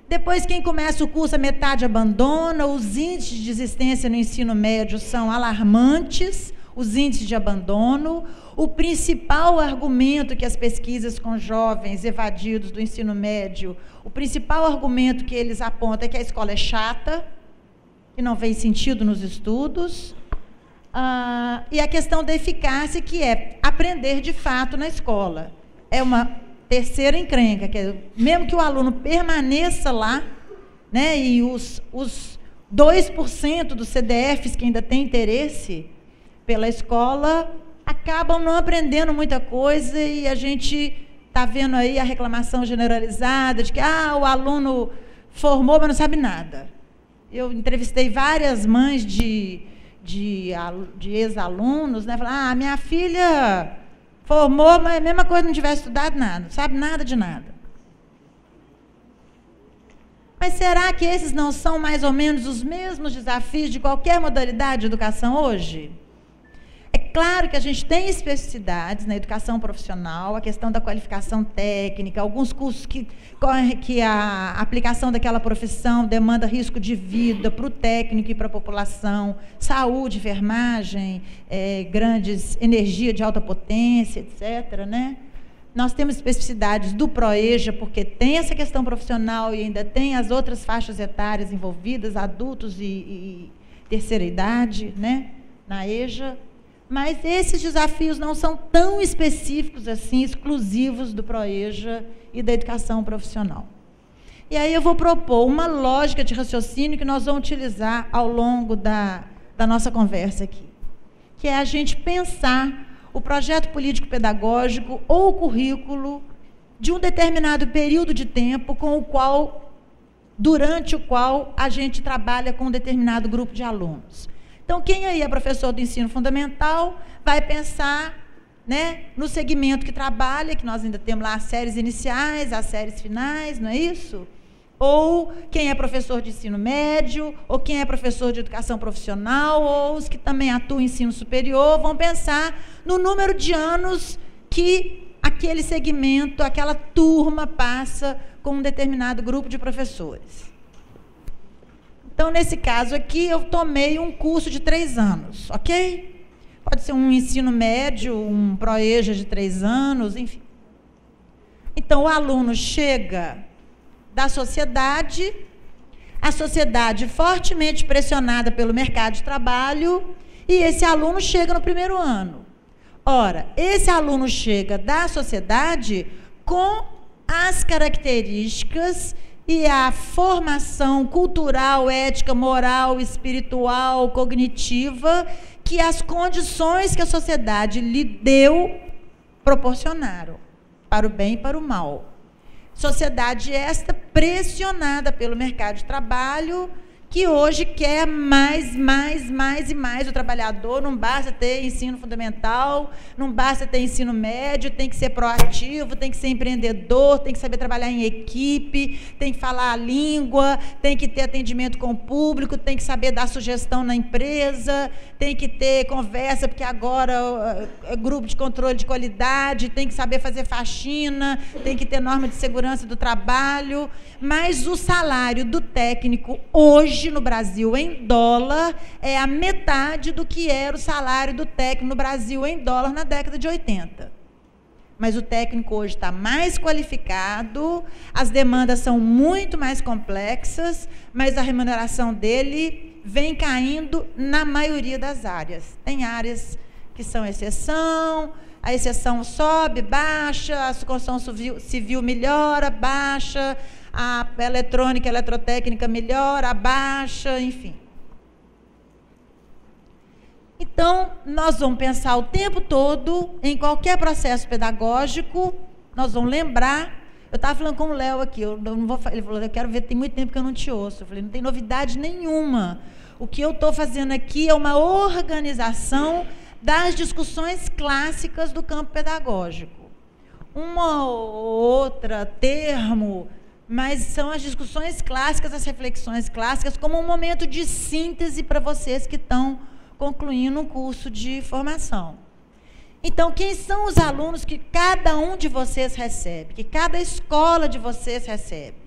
Depois, quem começa o curso, a metade abandona. Os índices de desistência no ensino médio são alarmantes os índices de abandono. O principal argumento que as pesquisas com jovens evadidos do ensino médio, o principal argumento que eles apontam é que a escola é chata, que não vem sentido nos estudos. Ah, e a questão da eficácia, que é aprender de fato na escola. É uma terceira encrenca, que é, mesmo que o aluno permaneça lá, né, e os, os 2% dos CDFs que ainda têm interesse pela escola acabam não aprendendo muita coisa e a gente está vendo aí a reclamação generalizada de que ah, o aluno formou, mas não sabe nada. Eu entrevistei várias mães de, de, de ex-alunos, né? Falaram, ah, minha filha formou, mas é a mesma coisa não tivesse estudado nada, não sabe nada de nada. Mas será que esses não são mais ou menos os mesmos desafios de qualquer modalidade de educação hoje? Claro que a gente tem especificidades na educação profissional, a questão da qualificação técnica, alguns cursos que, que a aplicação daquela profissão demanda risco de vida para o técnico e para a população, saúde, enfermagem, é, grandes energia de alta potência, etc. Né? Nós temos especificidades do PROEJA, porque tem essa questão profissional e ainda tem as outras faixas etárias envolvidas, adultos e, e terceira idade, né? na EJA. Mas esses desafios não são tão específicos assim, exclusivos do PROEJA e da educação profissional. E aí eu vou propor uma lógica de raciocínio que nós vamos utilizar ao longo da, da nossa conversa aqui, que é a gente pensar o projeto político-pedagógico ou o currículo de um determinado período de tempo com o qual, durante o qual a gente trabalha com um determinado grupo de alunos. Então, quem aí é professor do ensino fundamental vai pensar né, no segmento que trabalha, que nós ainda temos lá as séries iniciais, as séries finais, não é isso? ou quem é professor de ensino médio, ou quem é professor de educação profissional, ou os que também atuam em ensino superior, vão pensar no número de anos que aquele segmento, aquela turma passa com um determinado grupo de professores. Então, nesse caso aqui, eu tomei um curso de três anos, ok? Pode ser um ensino médio, um proeja de três anos, enfim. Então, o aluno chega da sociedade, a sociedade fortemente pressionada pelo mercado de trabalho, e esse aluno chega no primeiro ano. Ora, esse aluno chega da sociedade com as características e a formação cultural, ética, moral, espiritual, cognitiva que as condições que a sociedade lhe deu proporcionaram, para o bem e para o mal. Sociedade esta pressionada pelo mercado de trabalho, que hoje quer mais, mais, mais e mais o trabalhador. Não basta ter ensino fundamental, não basta ter ensino médio, tem que ser proativo, tem que ser empreendedor, tem que saber trabalhar em equipe, tem que falar a língua, tem que ter atendimento com o público, tem que saber dar sugestão na empresa, tem que ter conversa, porque agora é grupo de controle de qualidade, tem que saber fazer faxina, tem que ter norma de segurança do trabalho. Mas o salário do técnico hoje no Brasil em dólar é a metade do que era o salário do técnico no Brasil em dólar na década de 80. Mas o técnico hoje está mais qualificado, as demandas são muito mais complexas, mas a remuneração dele vem caindo na maioria das áreas. Tem áreas que são exceção, a exceção sobe, baixa, a construção civil, civil melhora, baixa, a eletrônica, a eletrotécnica melhora, abaixa, enfim. Então, nós vamos pensar o tempo todo, em qualquer processo pedagógico, nós vamos lembrar. Eu estava falando com o Léo aqui, eu não vou, ele falou, eu quero ver, tem muito tempo que eu não te ouço. Eu falei, não tem novidade nenhuma. O que eu estou fazendo aqui é uma organização das discussões clássicas do campo pedagógico. Uma ou outra termo mas são as discussões clássicas, as reflexões clássicas, como um momento de síntese para vocês que estão concluindo um curso de formação. Então, quem são os alunos que cada um de vocês recebe, que cada escola de vocês recebe?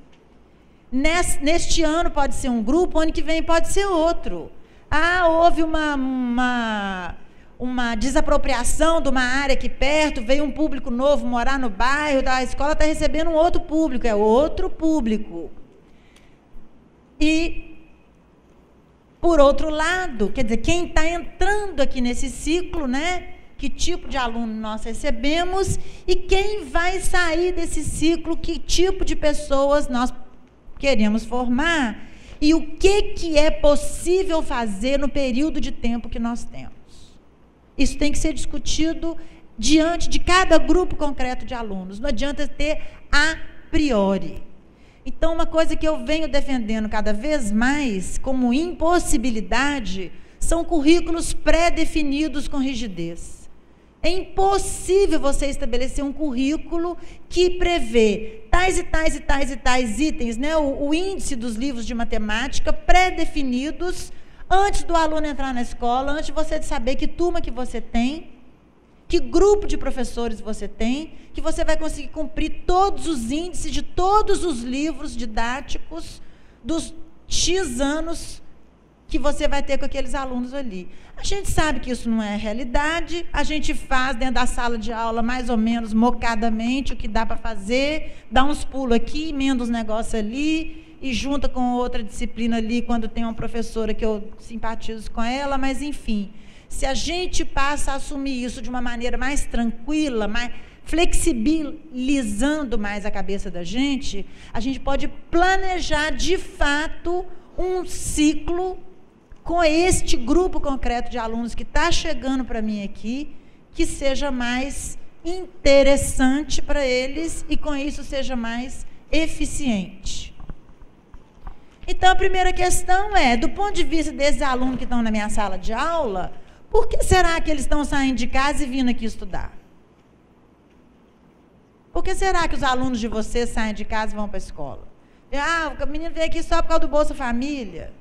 Neste ano pode ser um grupo, ano que vem pode ser outro. Ah, houve uma, uma uma desapropriação de uma área aqui perto, veio um público novo morar no bairro, a escola está recebendo um outro público, é outro público. E, por outro lado, quer dizer, quem está entrando aqui nesse ciclo, né? Que tipo de aluno nós recebemos e quem vai sair desse ciclo, que tipo de pessoas nós queremos formar. e o que, que é possível fazer no período de tempo que nós temos. Isso tem que ser discutido diante de cada grupo concreto de alunos. Não adianta ter a priori. Então, uma coisa que eu venho defendendo cada vez mais como impossibilidade são currículos pré-definidos com rigidez. É impossível você estabelecer um currículo que prevê tais e tais e tais e tais itens, né? o, o índice dos livros de matemática pré-definidos antes do aluno entrar na escola, antes de você saber que turma que você tem, que grupo de professores você tem, que você vai conseguir cumprir todos os índices de todos os livros didáticos dos X anos que você vai ter com aqueles alunos ali. A gente sabe que isso não é realidade, a gente faz dentro da sala de aula mais ou menos mocadamente o que dá para fazer, dá uns pulos aqui, emenda uns negócios ali e junta com outra disciplina ali quando tem uma professora que eu simpatizo com ela, mas enfim, se a gente passa a assumir isso de uma maneira mais tranquila, mais flexibilizando mais a cabeça da gente, a gente pode planejar de fato um ciclo com este grupo concreto de alunos que está chegando para mim aqui, que seja mais interessante para eles e com isso seja mais eficiente. Então, a primeira questão é, do ponto de vista desses alunos que estão na minha sala de aula, por que será que eles estão saindo de casa e vindo aqui estudar? Por que será que os alunos de vocês saem de casa e vão para a escola? Ah, o menino veio aqui só por causa do Bolsa Família.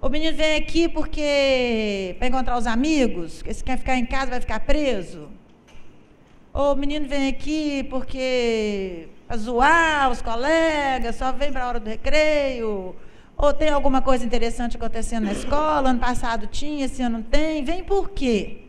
O menino vem aqui porque para encontrar os amigos, se quer ficar em casa vai ficar preso. Ou o menino vem aqui porque para zoar os colegas, só vem para a hora do recreio. Ou tem alguma coisa interessante acontecendo na escola, ano passado tinha, esse ano não tem. Vem por quê?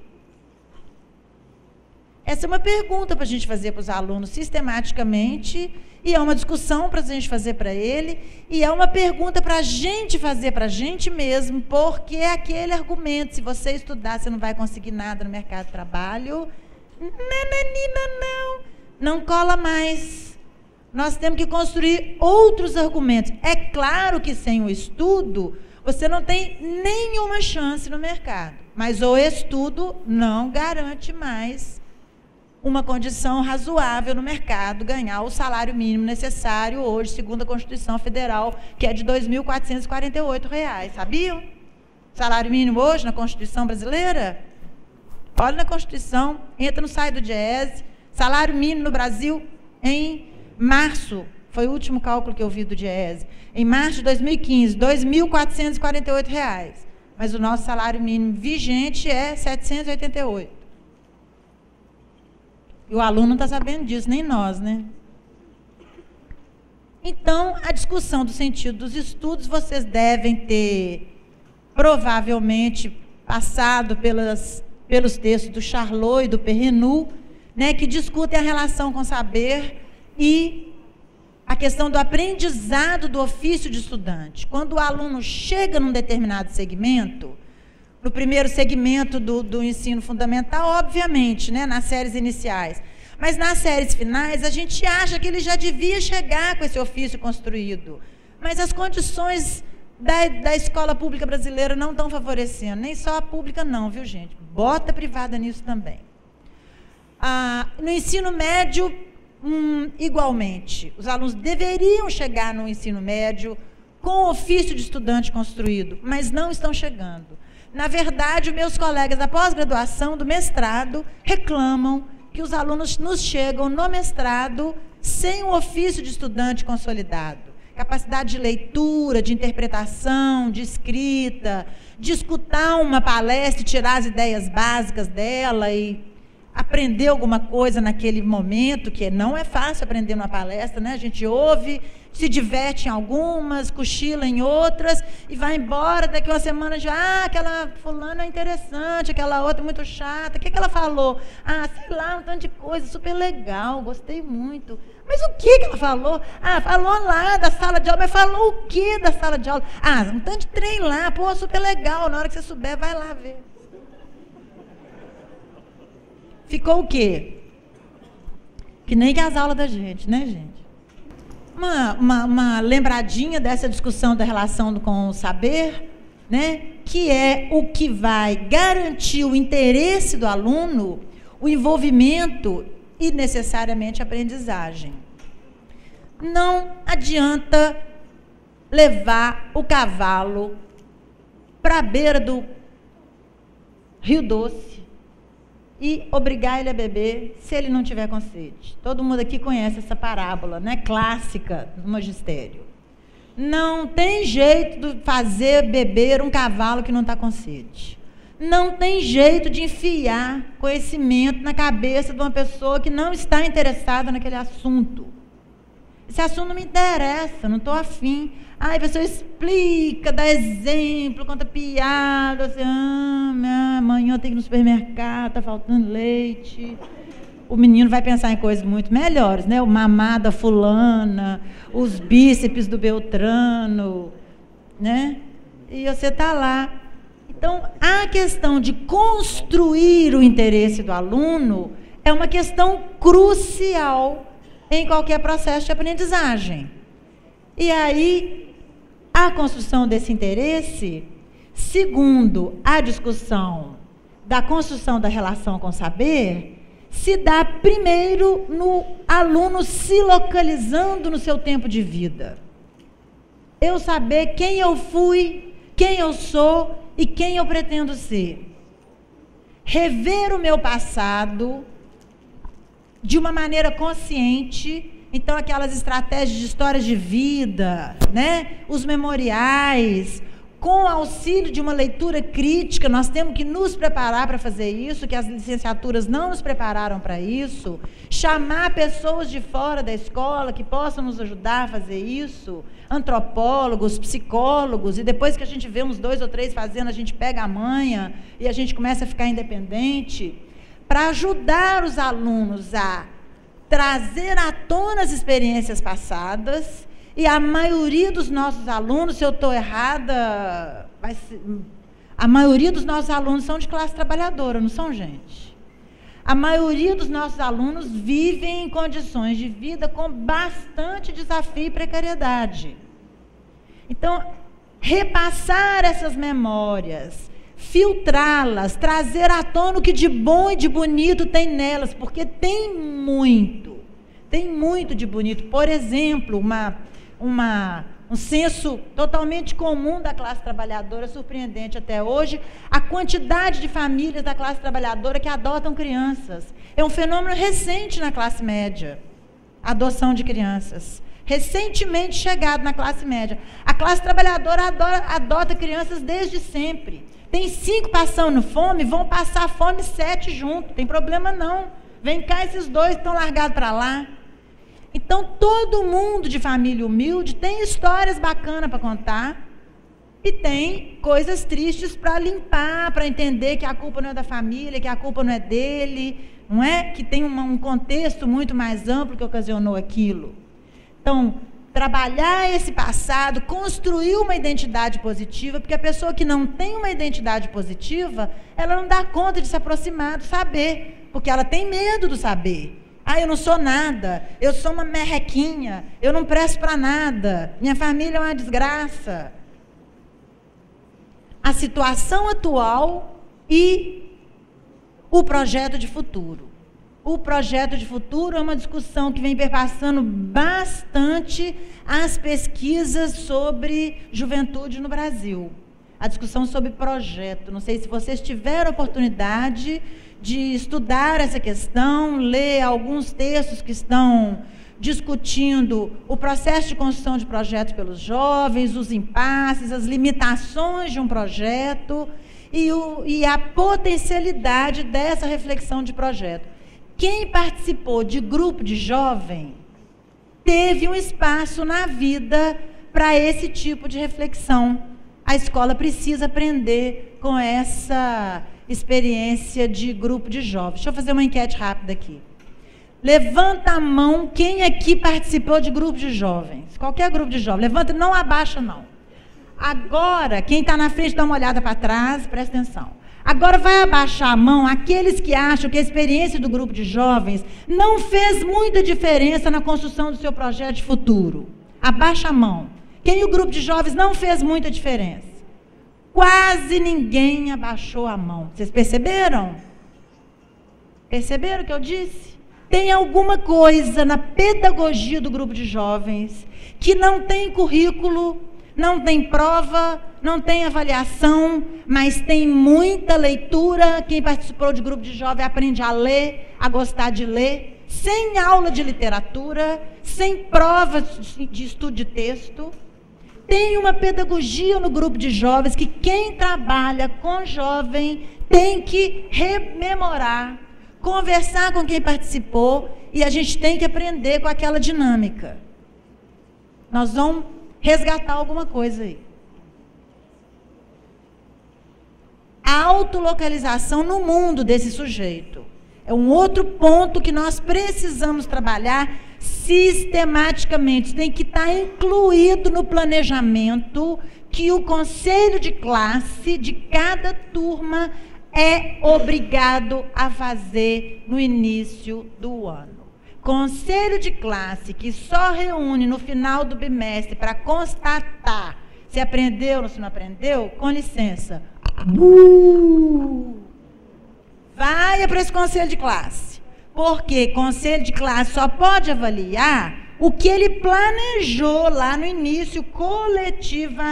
Essa é uma pergunta para a gente fazer para os alunos sistematicamente e é uma discussão para a gente fazer para ele, e é uma pergunta para a gente fazer para a gente mesmo, porque é aquele argumento: se você estudar, você não vai conseguir nada no mercado de trabalho. Nananina, não. Não cola mais. Nós temos que construir outros argumentos. É claro que sem o estudo, você não tem nenhuma chance no mercado. Mas o estudo não garante mais uma condição razoável no mercado, ganhar o salário mínimo necessário hoje, segundo a Constituição Federal, que é de R$ 2.448. Sabiam? Salário mínimo hoje na Constituição brasileira? Olha na Constituição, entra no site do DIESE, salário mínimo no Brasil em março, foi o último cálculo que eu vi do DIESE, em março de 2015, R$ 2.448. Mas o nosso salário mínimo vigente é R$ 788. E o aluno não está sabendo disso, nem nós, né? Então, a discussão do sentido dos estudos, vocês devem ter, provavelmente, passado pelas, pelos textos do Charlot e do Perrenu, né, que discutem a relação com saber e a questão do aprendizado do ofício de estudante. Quando o aluno chega num determinado segmento, no primeiro segmento do, do ensino fundamental, obviamente, né, nas séries iniciais. Mas nas séries finais, a gente acha que ele já devia chegar com esse ofício construído. Mas as condições da, da escola pública brasileira não estão favorecendo. Nem só a pública, não, viu, gente? Bota a privada nisso também. Ah, no ensino médio, hum, igualmente. Os alunos deveriam chegar no ensino médio com ofício de estudante construído, mas não estão chegando. Na verdade, meus colegas da pós-graduação, do mestrado, reclamam que os alunos nos chegam no mestrado sem o ofício de estudante consolidado. Capacidade de leitura, de interpretação, de escrita, de escutar uma palestra e tirar as ideias básicas dela e aprender alguma coisa naquele momento, que não é fácil aprender numa palestra, né? A gente ouve se diverte em algumas, cochila em outras e vai embora. Daqui uma semana já, ah, aquela fulana é interessante, aquela outra é muito chata. O que, que ela falou? Ah, sei lá, um tanto de coisa, super legal, gostei muito. Mas o que, que ela falou? Ah, falou lá da sala de aula, mas falou o que da sala de aula? Ah, um tanto de trem lá, pô, super legal. Na hora que você souber, vai lá ver. Ficou o quê? Que nem as aulas da gente, né, gente? uma, uma, uma lembradinha dessa discussão da relação com o saber, né? que é o que vai garantir o interesse do aluno, o envolvimento e necessariamente a aprendizagem. Não adianta levar o cavalo para a beira do Rio Doce e obrigar ele a beber se ele não tiver com sede. Todo mundo aqui conhece essa parábola, né? Clássica do magistério. Não tem jeito de fazer beber um cavalo que não está com sede. Não tem jeito de enfiar conhecimento na cabeça de uma pessoa que não está interessada naquele assunto. Esse assunto não me interessa, não estou afim. Aí a pessoa explica, dá exemplo, conta piada, assim, ah, amanhã tenho que ir no supermercado, está faltando leite. O menino vai pensar em coisas muito melhores, né? O mamada fulana, os bíceps do Beltrano, né? E você está lá. Então, a questão de construir o interesse do aluno é uma questão crucial em qualquer processo de aprendizagem. E aí, a construção desse interesse, segundo a discussão da construção da relação com o saber, se dá primeiro no aluno se localizando no seu tempo de vida. Eu saber quem eu fui, quem eu sou e quem eu pretendo ser. Rever o meu passado de uma maneira consciente. Então, aquelas estratégias de histórias de vida, né? os memoriais, com auxílio de uma leitura crítica, nós temos que nos preparar para fazer isso, que as licenciaturas não nos prepararam para isso. Chamar pessoas de fora da escola que possam nos ajudar a fazer isso. Antropólogos, psicólogos, e depois que a gente vê uns dois ou três fazendo, a gente pega a manha e a gente começa a ficar independente para ajudar os alunos a trazer à tona as experiências passadas. E a maioria dos nossos alunos, se eu estou errada, a maioria dos nossos alunos são de classe trabalhadora, não são, gente? A maioria dos nossos alunos vivem em condições de vida com bastante desafio e precariedade. Então, repassar essas memórias, filtrá-las, trazer à tona o que de bom e de bonito tem nelas, porque tem muito, tem muito de bonito. Por exemplo, uma, uma, um senso totalmente comum da classe trabalhadora, surpreendente até hoje, a quantidade de famílias da classe trabalhadora que adotam crianças. É um fenômeno recente na classe média, a adoção de crianças. Recentemente chegado na classe média. A classe trabalhadora adora, adota crianças desde sempre. Tem cinco passando fome, vão passar fome sete juntos. Tem problema não. Vem cá, esses dois estão largados para lá. Então, todo mundo de família humilde tem histórias bacanas para contar e tem coisas tristes para limpar, para entender que a culpa não é da família, que a culpa não é dele, não é? Que tem um contexto muito mais amplo que ocasionou aquilo. Então, trabalhar esse passado, construir uma identidade positiva, porque a pessoa que não tem uma identidade positiva, ela não dá conta de se aproximar do saber, porque ela tem medo do saber. Ah, eu não sou nada, eu sou uma merrequinha, eu não presto para nada, minha família é uma desgraça. A situação atual e o projeto de futuro. O projeto de futuro é uma discussão que vem perpassando bastante as pesquisas sobre juventude no Brasil. A discussão sobre projeto. Não sei se vocês tiveram oportunidade de estudar essa questão, ler alguns textos que estão discutindo o processo de construção de projetos pelos jovens, os impasses, as limitações de um projeto e, o, e a potencialidade dessa reflexão de projeto. Quem participou de grupo de jovem teve um espaço na vida para esse tipo de reflexão. A escola precisa aprender com essa experiência de grupo de jovens. Deixa eu fazer uma enquete rápida aqui. Levanta a mão quem aqui participou de grupo de jovens. Qualquer grupo de jovens. Levanta, não abaixa não. Agora, quem está na frente, dá uma olhada para trás, presta atenção. Agora vai abaixar a mão aqueles que acham que a experiência do grupo de jovens não fez muita diferença na construção do seu projeto de futuro. Abaixa a mão. Quem o grupo de jovens não fez muita diferença. Quase ninguém abaixou a mão. Vocês perceberam? Perceberam o que eu disse? Tem alguma coisa na pedagogia do grupo de jovens que não tem currículo, não tem prova, não tem avaliação, mas tem muita leitura. Quem participou de grupo de jovem aprende a ler, a gostar de ler, sem aula de literatura, sem prova de estudo de texto. Tem uma pedagogia no grupo de jovens que quem trabalha com jovem tem que rememorar, conversar com quem participou e a gente tem que aprender com aquela dinâmica. Nós vamos resgatar alguma coisa aí. A autolocalização no mundo desse sujeito é um outro ponto que nós precisamos trabalhar sistematicamente. Tem que estar incluído no planejamento que o conselho de classe de cada turma é obrigado a fazer no início do ano. Conselho de classe que só reúne no final do bimestre para constatar se aprendeu ou se não aprendeu, com licença. Uh! Vai para esse conselho de classe. Porque conselho de classe só pode avaliar o que ele planejou lá no início coletivamente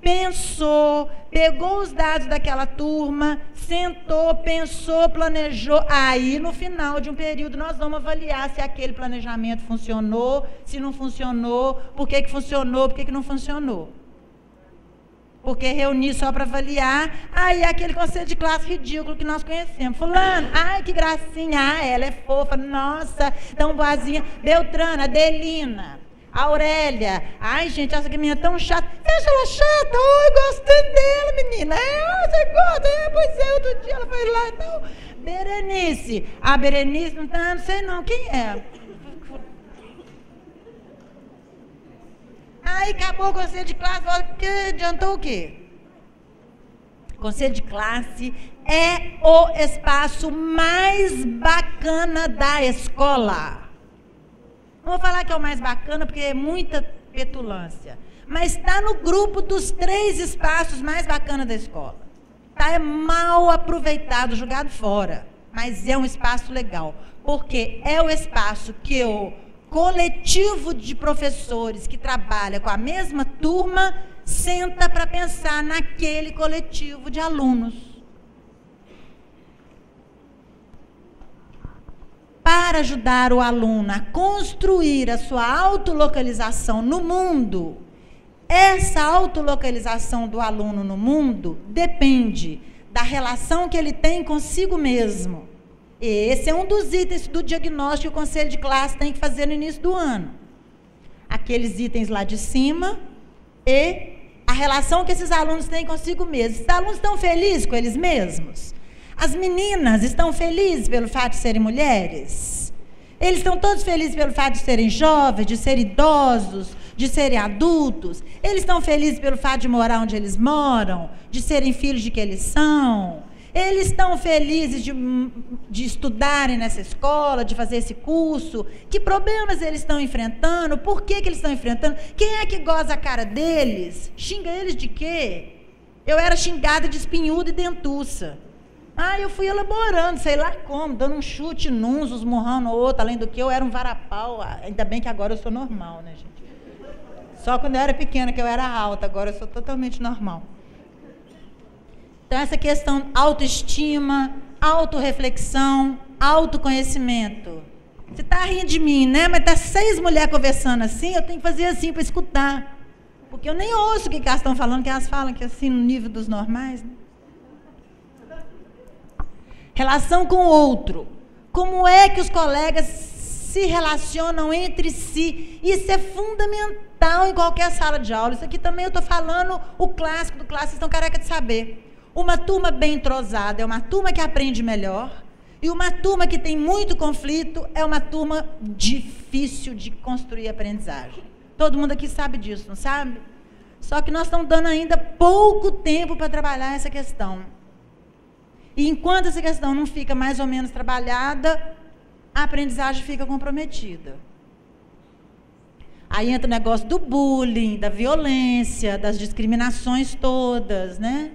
pensou, pegou os dados daquela turma, sentou, pensou, planejou. Aí, no final de um período, nós vamos avaliar se aquele planejamento funcionou, se não funcionou, por que, que funcionou, por que, que não funcionou. Porque reunir só para avaliar, aí aquele conselho de classe ridículo que nós conhecemos. Fulano, ai que gracinha, ah, ela é fofa, nossa, tão boazinha. Beltrana, Adelina. Aurélia, ai gente, essa menina é tão chata. Acha ela chata? Oi, gostei dela, menina. É, você gosta? É, pois é, outro dia ela foi lá então. Berenice. A Berenice não tá, não sei não. Quem é? Aí acabou o conselho de classe, que adiantou o quê? Conselho de classe é o espaço mais bacana da escola. Não vou falar que é o mais bacana, porque é muita petulância. Mas está no grupo dos três espaços mais bacanas da escola. Está é mal aproveitado, jogado fora. Mas é um espaço legal. Porque é o espaço que o coletivo de professores que trabalha com a mesma turma senta para pensar naquele coletivo de alunos. para ajudar o aluno a construir a sua autolocalização no mundo, essa autolocalização do aluno no mundo depende da relação que ele tem consigo mesmo. Esse é um dos itens do diagnóstico que o conselho de classe tem que fazer no início do ano. Aqueles itens lá de cima e a relação que esses alunos têm consigo mesmos. Esses alunos estão felizes com eles mesmos? As meninas estão felizes pelo fato de serem mulheres? Eles estão todos felizes pelo fato de serem jovens, de serem idosos, de serem adultos? Eles estão felizes pelo fato de morar onde eles moram, de serem filhos de que eles são? Eles estão felizes de, de, estudarem nessa escola, de fazer esse curso? Que problemas eles estão enfrentando? Por que, que eles estão enfrentando? Quem é que goza a cara deles? Xinga eles de quê? Eu era xingada de espinhuda e dentuça. Ah, eu fui elaborando, sei lá como, dando um chute nuns, os murrando outro, além do que eu era um varapau. Ah, ainda bem que agora eu sou normal, né, gente? Só quando eu era pequena que eu era alta, agora eu sou totalmente normal. Então, essa questão autoestima, autorreflexão, autoconhecimento. Você está rindo de mim, né? Mas tá seis mulheres conversando assim, eu tenho que fazer assim para escutar. Porque eu nem ouço o que elas estão falando, que elas falam que é assim, no nível dos normais. Né? Relação com o outro. Como é que os colegas se relacionam entre si? Isso é fundamental em qualquer sala de aula. Isso aqui também eu estou falando o clássico do clássico, vocês estão careca de saber. Uma turma bem entrosada é uma turma que aprende melhor. E uma turma que tem muito conflito é uma turma difícil de construir aprendizagem. Todo mundo aqui sabe disso, não sabe? Só que nós estamos dando ainda pouco tempo para trabalhar essa questão. E enquanto essa questão não fica mais ou menos trabalhada, a aprendizagem fica comprometida. Aí entra o negócio do bullying, da violência, das discriminações todas, né?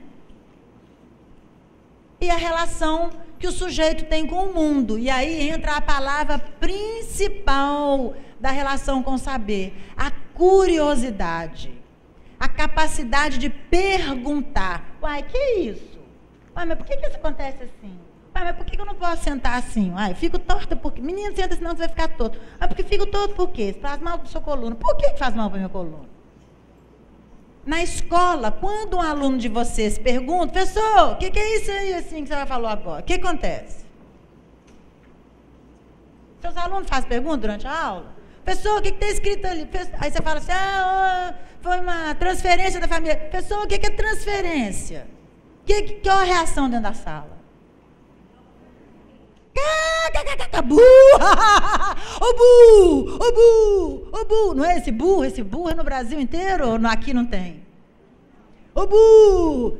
E a relação que o sujeito tem com o mundo. E aí entra a palavra principal da relação com o saber, a curiosidade. A capacidade de perguntar. Uai, que é isso? Uai, mas por que, que isso acontece assim? Pai, mas por que eu não posso sentar assim? Eu fico torta porque. Menino, senta senão você vai ficar torto. Ah, porque fico torto por quê? Faz mal para sua coluna. Por que faz mal para minha coluna? Na escola, quando um aluno de vocês pergunta, professor, o que, que, é isso aí assim que você falou agora? O que acontece? Seus alunos fazem pergunta durante a aula? Professor, o que está escrito ali? Aí você fala assim, ah, foi uma transferência da família. Professor, o que, é transferência? Que, que é a reação dentro da sala? Bu! Ô bu! Ô bu! Ô bu! Não é esse burro? Esse burro é no Brasil inteiro ou aqui não tem? Ô bu!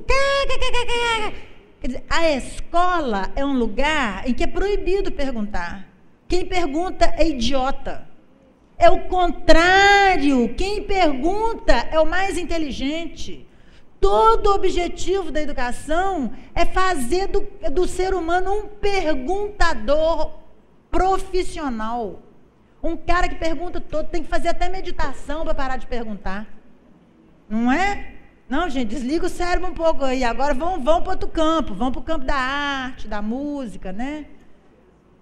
Quer dizer, a escola é um lugar em que é proibido perguntar. Quem pergunta é idiota. É o contrário. Quem pergunta é o mais inteligente. Todo o objetivo da educação é fazer do, do ser humano um perguntador profissional. Um cara que pergunta todo, tem que fazer até meditação para parar de perguntar. Não é? Não, gente, desliga o cérebro um pouco aí. Agora vão, vão para outro campo, vão para o campo da arte, da música, né?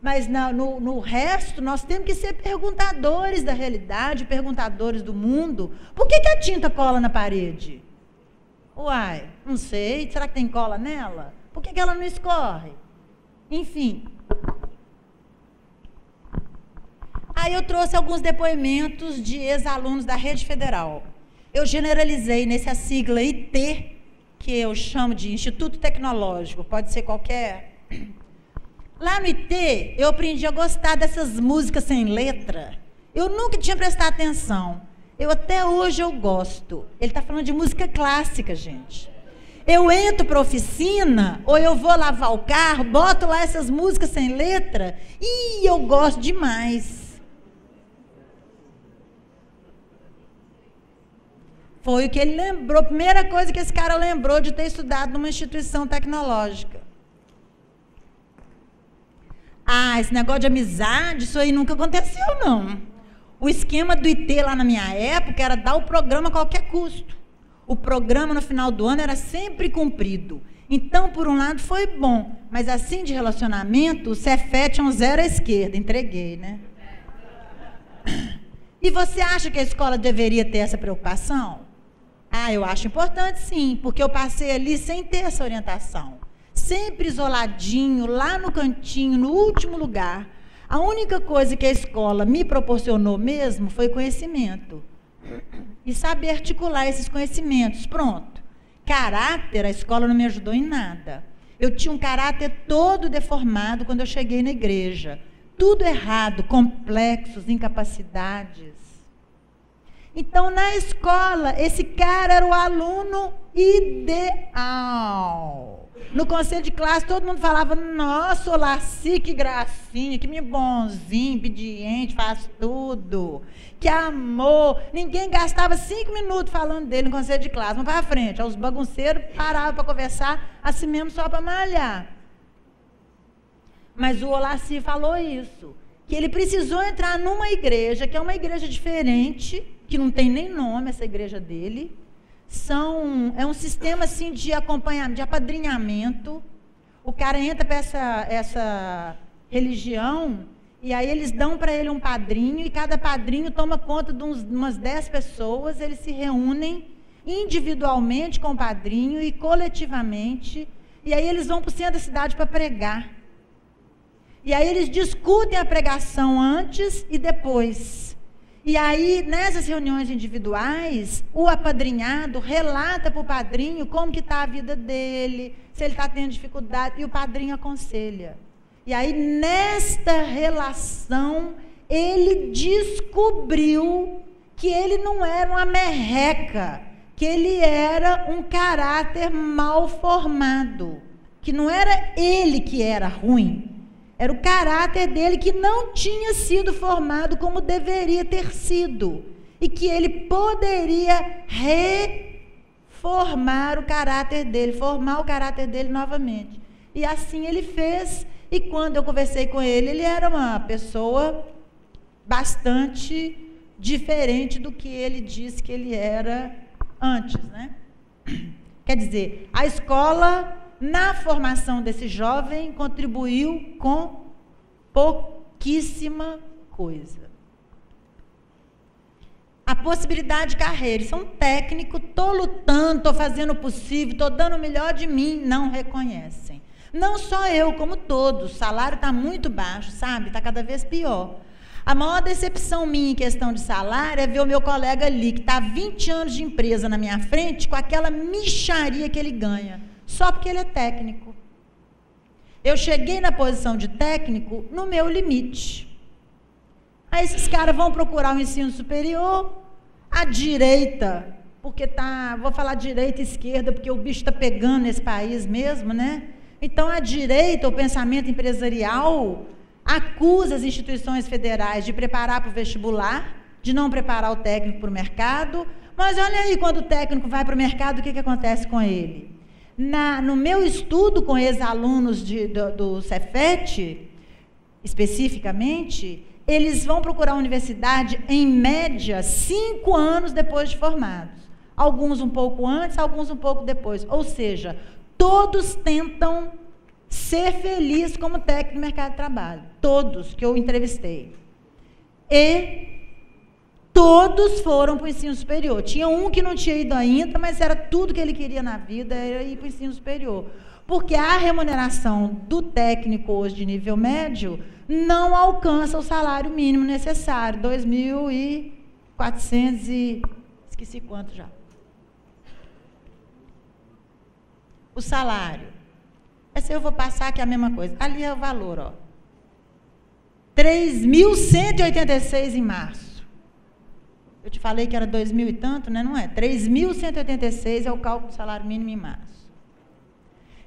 Mas na, no, no resto, nós temos que ser perguntadores da realidade, perguntadores do mundo. Por que, que a tinta cola na parede? Uai, não sei. Será que tem cola nela? Por que, que ela não escorre? Enfim. Aí eu trouxe alguns depoimentos de ex-alunos da rede federal. Eu generalizei nessa sigla IT, que eu chamo de Instituto Tecnológico, pode ser qualquer. Lá no IT, eu aprendi a gostar dessas músicas sem letra. Eu nunca tinha prestado atenção. Eu até hoje eu gosto. Ele está falando de música clássica, gente. Eu entro para oficina, ou eu vou lavar o carro, boto lá essas músicas sem letra, e eu gosto demais. Foi o que ele lembrou, a primeira coisa que esse cara lembrou de ter estudado numa instituição tecnológica. Ah, esse negócio de amizade, isso aí nunca aconteceu, não. O esquema do IT lá na minha época era dar o programa a qualquer custo. O programa no final do ano era sempre cumprido. Então, por um lado, foi bom, mas assim de relacionamento, o Cefet é um zero à esquerda, entreguei, né? E você acha que a escola deveria ter essa preocupação? Ah, eu acho importante sim, porque eu passei ali sem ter essa orientação. Sempre isoladinho, lá no cantinho, no último lugar, a única coisa que a escola me proporcionou mesmo foi conhecimento. E saber articular esses conhecimentos. Pronto. Caráter, a escola não me ajudou em nada. Eu tinha um caráter todo deformado quando eu cheguei na igreja. Tudo errado, complexos, incapacidades. Então, na escola, esse cara era o aluno ideal. No conselho de classe, todo mundo falava: Nossa, o Laci, que gracinha, que menino bonzinho, obediente, faz tudo. Que amor. Ninguém gastava cinco minutos falando dele no conselho de classe. Vamos para frente. Os bagunceiros paravam para conversar, assim mesmo, só para malhar. Mas o Olaci falou isso. Que ele precisou entrar numa igreja, que é uma igreja diferente, que não tem nem nome essa igreja dele são é um sistema assim de acompanhamento, de apadrinhamento. O cara entra para essa, essa religião e aí eles dão para ele um padrinho e cada padrinho toma conta de uns, umas 10 pessoas, eles se reúnem individualmente com o padrinho e coletivamente, e aí eles vão para o centro da cidade para pregar. E aí eles discutem a pregação antes e depois. E aí, nessas reuniões individuais, o apadrinhado relata para o padrinho como que está a vida dele, se ele está tendo dificuldade, e o padrinho aconselha. E aí, nesta relação, ele descobriu que ele não era uma merreca, que ele era um caráter mal formado. que não era ele que era ruim, era o caráter dele que não tinha sido formado como deveria ter sido. E que ele poderia reformar o caráter dele, formar o caráter dele novamente. E assim ele fez. E quando eu conversei com ele, ele era uma pessoa bastante diferente do que ele disse que ele era antes, né? Quer dizer, a escola na formação desse jovem contribuiu com pouquíssima coisa. A possibilidade de carreira. Isso é um técnico, estou lutando, estou fazendo o possível, estou dando o melhor de mim, não reconhecem. Não só eu, como todos. O salário está muito baixo, sabe? Está cada vez pior. A maior decepção minha em questão de salário é ver o meu colega ali, que está há 20 anos de empresa na minha frente, com aquela micharia que ele ganha só porque ele é técnico. Eu cheguei na posição de técnico no meu limite. Aí esses caras vão procurar o ensino superior, a direita, porque tá, vou falar direita e esquerda, porque o bicho está pegando nesse país mesmo, né? Então a direita, o pensamento empresarial, acusa as instituições federais de preparar para o vestibular, de não preparar o técnico para o mercado. Mas olha aí, quando o técnico vai para o mercado, o que, que acontece com ele? Na, no meu estudo com ex-alunos do, do Cefet, especificamente, eles vão procurar a universidade, em média, cinco anos depois de formados. Alguns um pouco antes, alguns um pouco depois. Ou seja, todos tentam ser felizes como técnico no mercado de trabalho. Todos que eu entrevistei. E Todos foram para o ensino superior. Tinha um que não tinha ido ainda, mas era tudo que ele queria na vida, era ir para o ensino superior. Porque a remuneração do técnico hoje de nível médio não alcança o salário mínimo necessário, 2.400 e... esqueci quanto já. O salário. Essa eu vou passar aqui a mesma coisa. Ali é o valor, ó. 3.186 em março. Eu te falei que era dois mil e tanto, né? Não é? 3.186 é o cálculo do salário mínimo em março.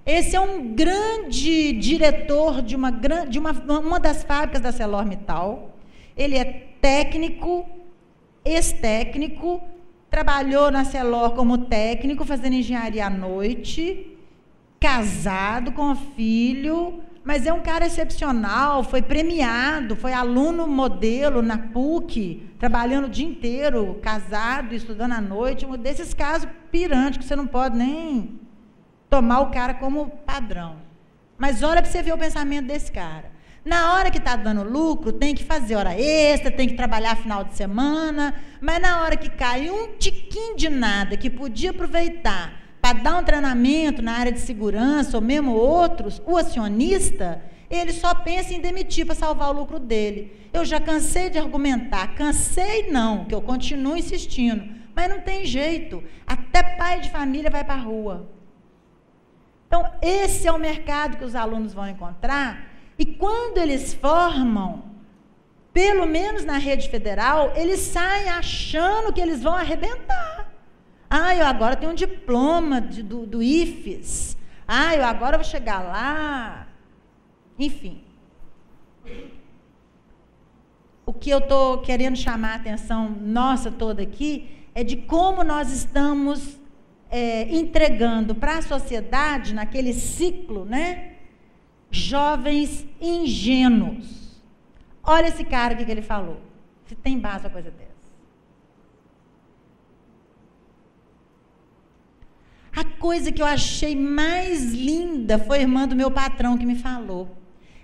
Esse é um grande diretor de uma, de uma, uma das fábricas da Celormital. Ele é técnico, ex-técnico, trabalhou na Celor como técnico, fazendo engenharia à noite, casado com filho, mas é um cara excepcional, foi premiado, foi aluno modelo na PUC, trabalhando o dia inteiro, casado, estudando à noite, um desses casos pirantes que você não pode nem tomar o cara como padrão. Mas olha para você ver o pensamento desse cara. Na hora que está dando lucro, tem que fazer hora extra, tem que trabalhar final de semana, mas na hora que cai um tiquinho de nada que podia aproveitar para dar um treinamento na área de segurança ou mesmo outros, o acionista, ele só pensa em demitir para salvar o lucro dele. Eu já cansei de argumentar, cansei não, que eu continuo insistindo, mas não tem jeito. Até pai de família vai para a rua. Então, esse é o mercado que os alunos vão encontrar, e quando eles formam, pelo menos na rede federal, eles saem achando que eles vão arrebentar. Ah, eu agora tenho um diploma de, do, do IFES. Ah, eu agora vou chegar lá. Enfim. O que eu estou querendo chamar a atenção nossa toda aqui é de como nós estamos é, entregando para a sociedade, naquele ciclo, né? Jovens ingênuos. Olha esse cara o que ele falou. Se tem base a coisa dessa. A coisa que eu achei mais linda foi a irmã do meu patrão que me falou.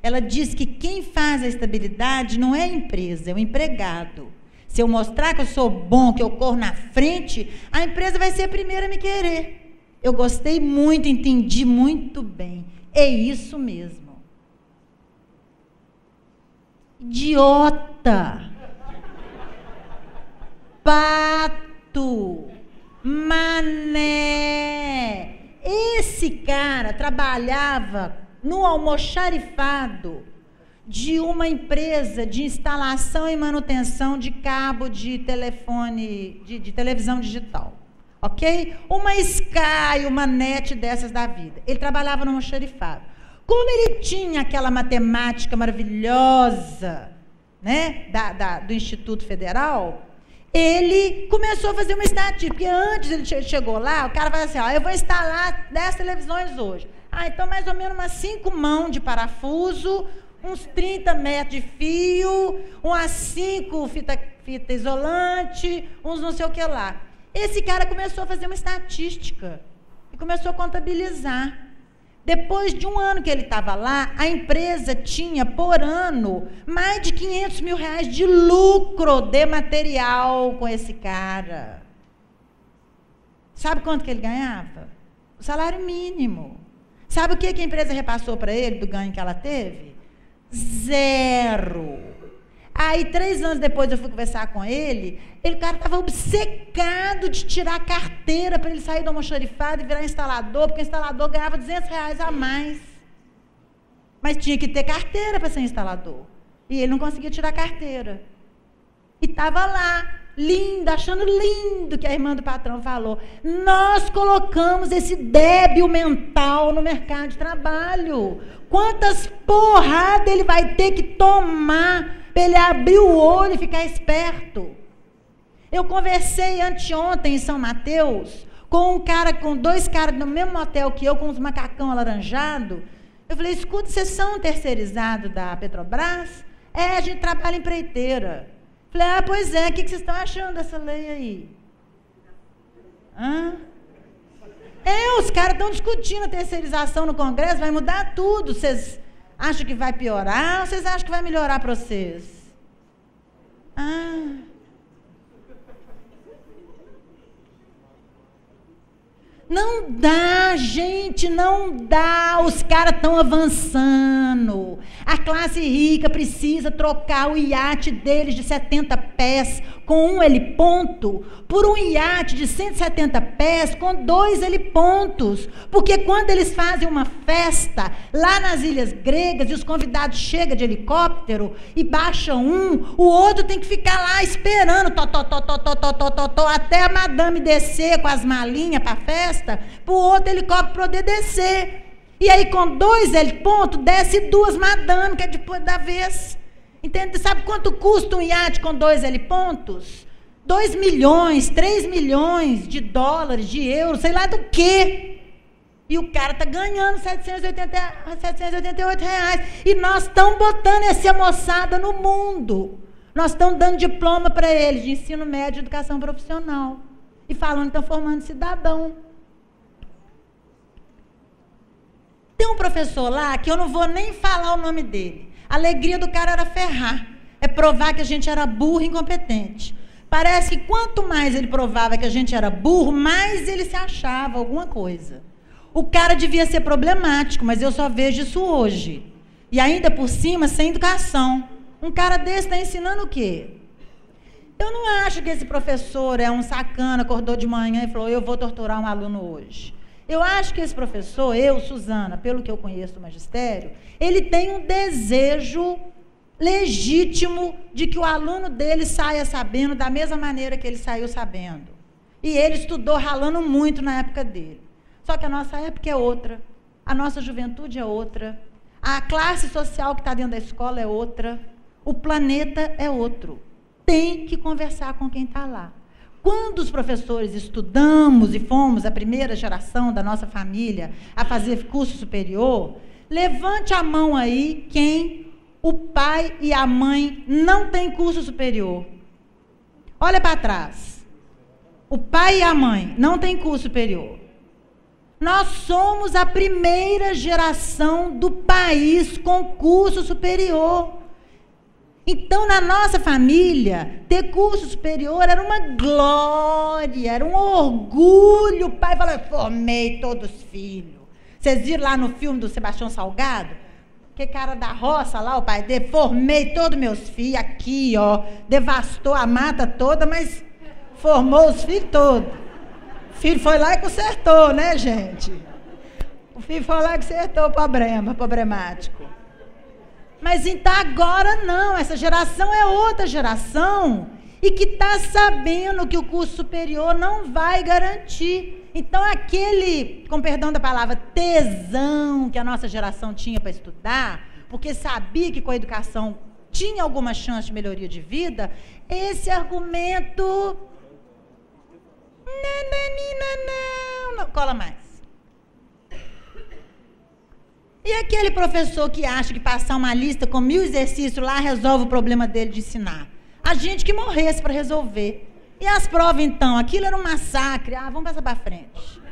Ela disse que quem faz a estabilidade não é a empresa, é o empregado. Se eu mostrar que eu sou bom, que eu corro na frente, a empresa vai ser a primeira a me querer. Eu gostei muito, entendi muito bem. É isso mesmo. Idiota. Pato. Mané. Esse cara trabalhava no almoxarifado de uma empresa de instalação e manutenção de cabo de telefone, de, de televisão digital. ok? Uma Sky, uma net dessas da vida. Ele trabalhava numa xerifado. Como ele tinha aquela matemática maravilhosa, né, da, da, do Instituto Federal, ele começou a fazer uma estatística, porque antes ele chegou lá, o cara vai assim, ó, eu vou instalar 10 televisões hoje. Ah, então mais ou menos umas 5 mãos de parafuso, uns 30 metros de fio, umas 5 fita, fita isolante, uns não sei o que lá. Esse cara começou a fazer uma estatística e começou a contabilizar. Depois de um ano que ele estava lá, a empresa tinha por ano mais de 500 mil reais de lucro de material com esse cara. Sabe quanto que ele ganhava? O salário mínimo. Sabe o que, a empresa repassou para ele do ganho que ela teve? Zero. Aí, três anos depois, eu fui conversar com ele. Ele, cara, estava obcecado de tirar a carteira para ele sair do almoxarifado e virar instalador, porque o instalador ganhava 200 reais a mais. Mas tinha que ter carteira para ser instalador. E ele não conseguia tirar a carteira. E estava lá, lindo, achando lindo que a irmã do patrão falou. Nós colocamos esse débil mental no mercado de trabalho. Quantas porradas ele vai ter que tomar para ele abrir o olho e ficar esperto. Eu conversei anteontem em São Mateus com um cara, com dois caras no mesmo hotel que eu, com uns macacão alaranjado. Eu falei, escuta, vocês são terceirizados da Petrobras? É, a gente trabalha em empreiteira. Falei, ah, pois é, o que vocês estão achando dessa lei aí? Hã? É, os caras estão discutindo a terceirização no Congresso, vai mudar tudo. Vocês Acham que vai piorar ou vocês acham que vai melhorar para vocês? Ah. Não dá, gente, não dá. Os caras estão avançando. A classe rica precisa trocar o iate deles de 70 pés com um heliponto por um iate de 170 pés com dois helipontos. Porque quando eles fazem uma festa lá nas ilhas gregas e os convidados chegam de helicóptero e baixam um, o outro tem que ficar lá esperando tó, tó, tó, tó, tó, tó, tó, tó, tó, até a madame descer com as malinhas para a festa, para o outro helicóptero poder descer. E aí, com dois helipontos, desce duas madame, que é depois da vez. Entende? Sabe quanto custa um iate com dois helipontos? 2 milhões, 3 milhões de dólares, de euros, sei lá do quê. E o cara está ganhando 780, 788 reais. E nós estamos botando essa moçada no mundo. Nós estamos dando diploma para eles de ensino médio e educação profissional. E falando que estão formando cidadão. Tem um professor lá que eu não vou nem falar o nome dele. A alegria do cara era ferrar. É provar que a gente era burro e incompetente. Parece que quanto mais ele provava que a gente era burro, mais ele se achava alguma coisa. O cara devia ser problemático, mas eu só vejo isso hoje. E ainda por cima, sem educação. Um cara desse está ensinando o quê? Eu não acho que esse professor é um sacana, acordou de manhã e falou: Eu vou torturar um aluno hoje. Eu acho que esse professor, eu, Suzana, pelo que eu conheço do magistério, ele tem um desejo legítimo de que o aluno dele saia sabendo da mesma maneira que ele saiu sabendo. E ele estudou ralando muito na época dele. Só que a nossa época é outra, a nossa juventude é outra, a classe social que está dentro da escola é outra, o planeta é outro. Tem que conversar com quem está lá. Quando os professores estudamos e fomos a primeira geração da nossa família a fazer curso superior, levante a mão aí quem o pai e a mãe não têm curso superior. Olha para trás. O pai e a mãe não têm curso superior. Nós somos a primeira geração do país com curso superior. Então, na nossa família, ter curso superior era uma glória, era um orgulho. O pai falou: formei todos os filhos. Vocês viram lá no filme do Sebastião Salgado? Que cara da roça lá, o pai dele, formei todos meus filhos aqui, ó. Devastou a mata toda, mas formou os filhos todos. O filho foi lá e consertou, né, gente? O filho foi lá e consertou o problema, problemático. Mas então agora não, essa geração é outra geração e que está sabendo que o curso superior não vai garantir. Então, aquele, com perdão da palavra, tesão que a nossa geração tinha para estudar, porque sabia que com a educação tinha alguma chance de melhoria de vida, esse argumento. Nananina, não, não, cola mais. E aquele professor que acha que passar uma lista com mil exercícios lá resolve o problema dele de ensinar? A gente que morresse para resolver. E as provas, então? Aquilo era um massacre. Ah, vamos passar para frente.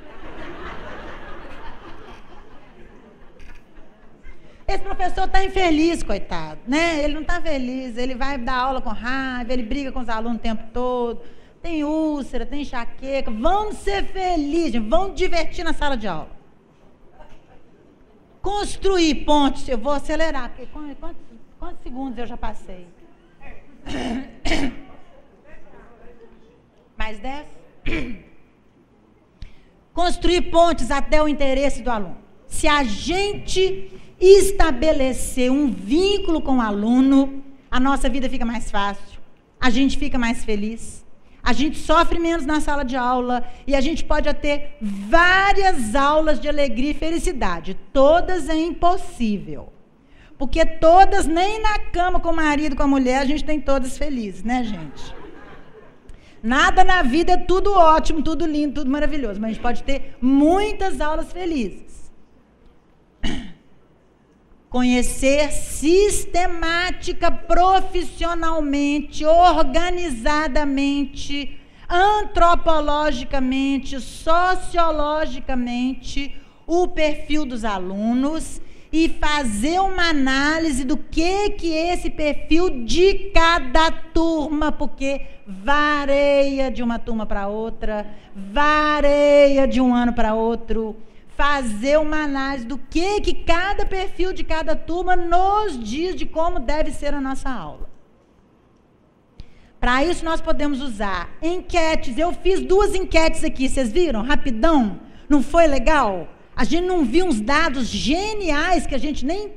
Esse professor está infeliz, coitado. Né? Ele não está feliz, ele vai dar aula com raiva, ele briga com os alunos o tempo todo. Tem úlcera, tem enxaqueca. Vamos ser felizes, vamos divertir na sala de aula. Construir pontes, eu vou acelerar, porque quantos, quantos segundos eu já passei? Mais dez? Construir pontes até o interesse do aluno. Se a gente estabelecer um vínculo com o aluno, a nossa vida fica mais fácil, a gente fica mais feliz, a gente sofre menos na sala de aula e a gente pode ter várias aulas de alegria e felicidade. Todas é impossível. Porque todas, nem na cama com o marido, com a mulher, a gente tem todas felizes, né, gente? Nada na vida é tudo ótimo, tudo lindo, tudo maravilhoso, mas a gente pode ter muitas aulas felizes. Conhecer sistemática, profissionalmente, organizadamente, antropologicamente, sociologicamente o perfil dos alunos e fazer uma análise do que que esse perfil de cada turma, porque varia de uma turma para outra, varia de um ano para outro fazer uma análise do que, que cada perfil de cada turma nos diz de como deve ser a nossa aula. Para isso, nós podemos usar enquetes. Eu fiz duas enquetes aqui, vocês viram? Rapidão. Não foi legal? A gente não viu uns dados geniais que a gente nem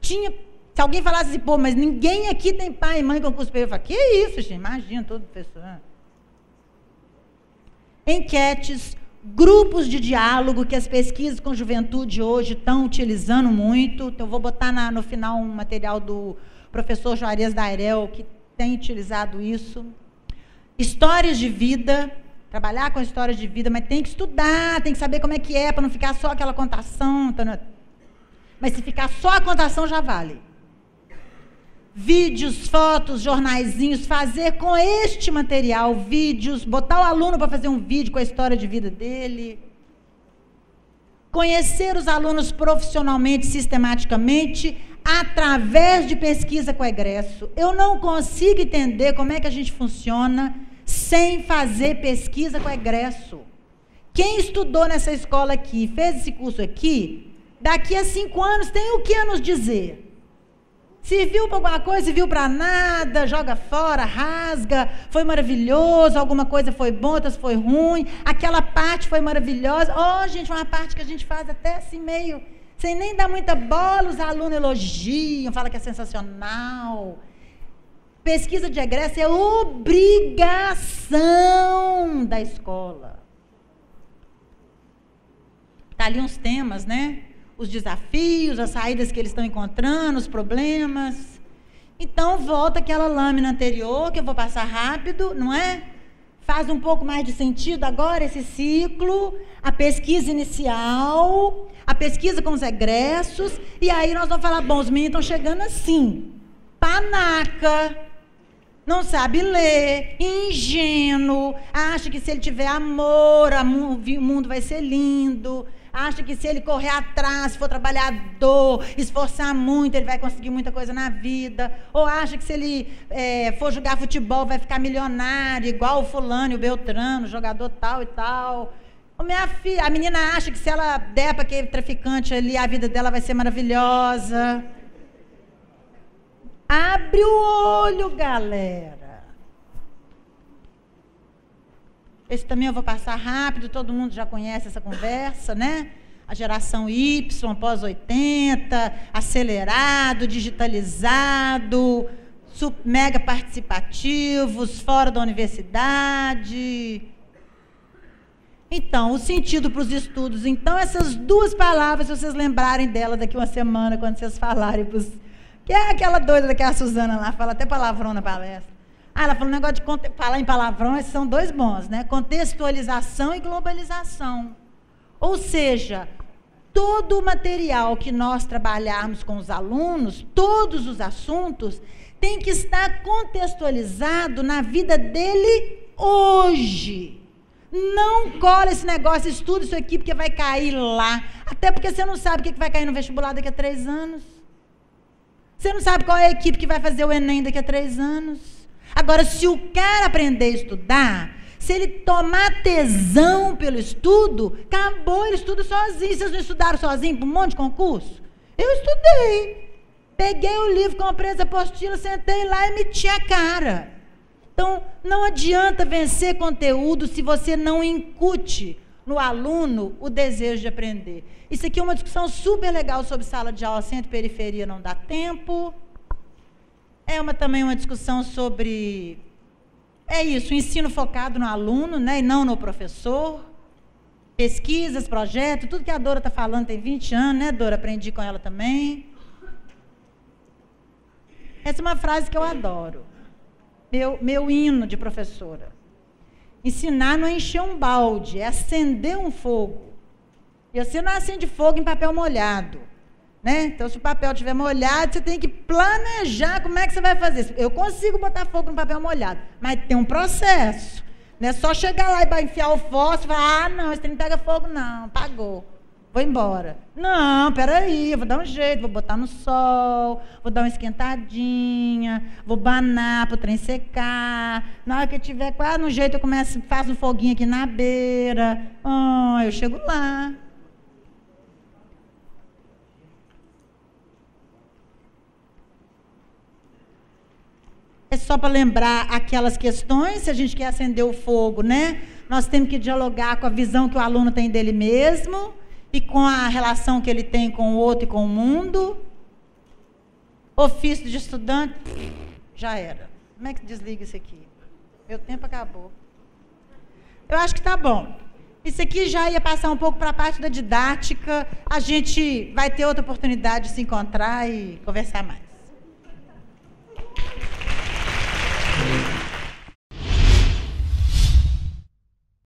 tinha. Se alguém falasse assim, pô, mas ninguém aqui tem pai e mãe com curso superior, eu falo, que isso, gente? Imagina todo professor. Enquetes grupos de diálogo que as pesquisas com juventude hoje estão utilizando muito. Então, eu vou botar na, no final um material do professor Juarez Dairel, que tem utilizado isso. Histórias de vida, trabalhar com histórias de vida, mas tem que estudar, tem que saber como é que é, para não ficar só aquela contação. Tá, mas se ficar só a contação, já vale vídeos, fotos, jornaizinhos, fazer com este material vídeos, botar o aluno para fazer um vídeo com a história de vida dele. Conhecer os alunos profissionalmente, sistematicamente, através de pesquisa com egresso. Eu não consigo entender como é que a gente funciona sem fazer pesquisa com egresso. Quem estudou nessa escola aqui, fez esse curso aqui, daqui a cinco anos tem o que a nos dizer? Serviu para alguma coisa, serviu para nada, joga fora, rasga, foi maravilhoso, alguma coisa foi boa, outras foi ruim, aquela parte foi maravilhosa. Oh, gente, uma parte que a gente faz até assim meio, sem nem dar muita bola, os alunos elogiam, falam que é sensacional. Pesquisa de egresso é obrigação da escola. Tá ali uns temas, né? Os desafios, as saídas que eles estão encontrando, os problemas. Então, volta aquela lâmina anterior, que eu vou passar rápido, não é? Faz um pouco mais de sentido agora esse ciclo, a pesquisa inicial, a pesquisa com os egressos, e aí nós vamos falar: bom, os meninos estão chegando assim, panaca, não sabe ler, ingênuo, acha que se ele tiver amor, o mundo vai ser lindo acha que se ele correr atrás, for trabalhador, esforçar muito, ele vai conseguir muita coisa na vida, ou acha que se ele é, for jogar futebol vai ficar milionário, igual o fulano o Beltrano, jogador tal e tal. O minha filha, a menina acha que se ela der para aquele traficante ali, a vida dela vai ser maravilhosa. Abre o olho, galera. Esse também eu vou passar rápido, todo mundo já conhece essa conversa, né? A geração Y, pós-80, acelerado, digitalizado, mega participativos, fora da universidade. Então, o sentido para os estudos. Então, essas duas palavras, se vocês lembrarem dela daqui uma semana, quando vocês falarem. Que é aquela doida daquela Suzana lá, fala até palavrão na palestra. Ah, ela falou um negócio de falar em palavrão, esses são dois bons, né? Contextualização e globalização. Ou seja, todo o material que nós trabalharmos com os alunos, todos os assuntos, tem que estar contextualizado na vida dele hoje. Não cola esse negócio, estuda isso aqui porque vai cair lá. Até porque você não sabe o que vai cair no vestibular daqui a três anos. Você não sabe qual é a equipe que vai fazer o Enem daqui a três anos. Agora, se o cara aprender a estudar, se ele tomar tesão pelo estudo, acabou, ele estuda sozinho. Vocês não estudaram sozinho para um monte de concurso? Eu estudei. Peguei o livro com a presa apostila, sentei lá e meti a cara. Então, não adianta vencer conteúdo se você não incute no aluno o desejo de aprender. Isso aqui é uma discussão super legal sobre sala de aula, centro e periferia não dá tempo. É uma, também uma discussão sobre é isso, ensino focado no aluno, né, e não no professor. Pesquisas, projetos, tudo que a Dora está falando tem 20 anos, né, Dora? Aprendi com ela também. Essa é uma frase que eu adoro. Meu, meu hino de professora. Ensinar não é encher um balde, é acender um fogo. E você não acende fogo em papel molhado. Né? Então, se o papel estiver molhado, você tem que planejar como é que você vai fazer. Eu consigo botar fogo no papel molhado, mas tem um processo. Não é só chegar lá e enfiar o fósforo e falar, ah, não, esse trem não pega fogo, não, apagou. Vou embora. Não, peraí, eu vou dar um jeito, vou botar no sol, vou dar uma esquentadinha, vou banar para o trem secar. Na hora que tiver quase no jeito, eu começo, faço um foguinho aqui na beira. Oh, eu chego lá. É só para lembrar aquelas questões, se a gente quer acender o fogo, né? Nós temos que dialogar com a visão que o aluno tem dele mesmo e com a relação que ele tem com o outro e com o mundo. Ofício de estudante, já era. Como é que desliga isso aqui? Meu tempo acabou. Eu acho que está bom. Isso aqui já ia passar um pouco para a parte da didática. A gente vai ter outra oportunidade de se encontrar e conversar mais.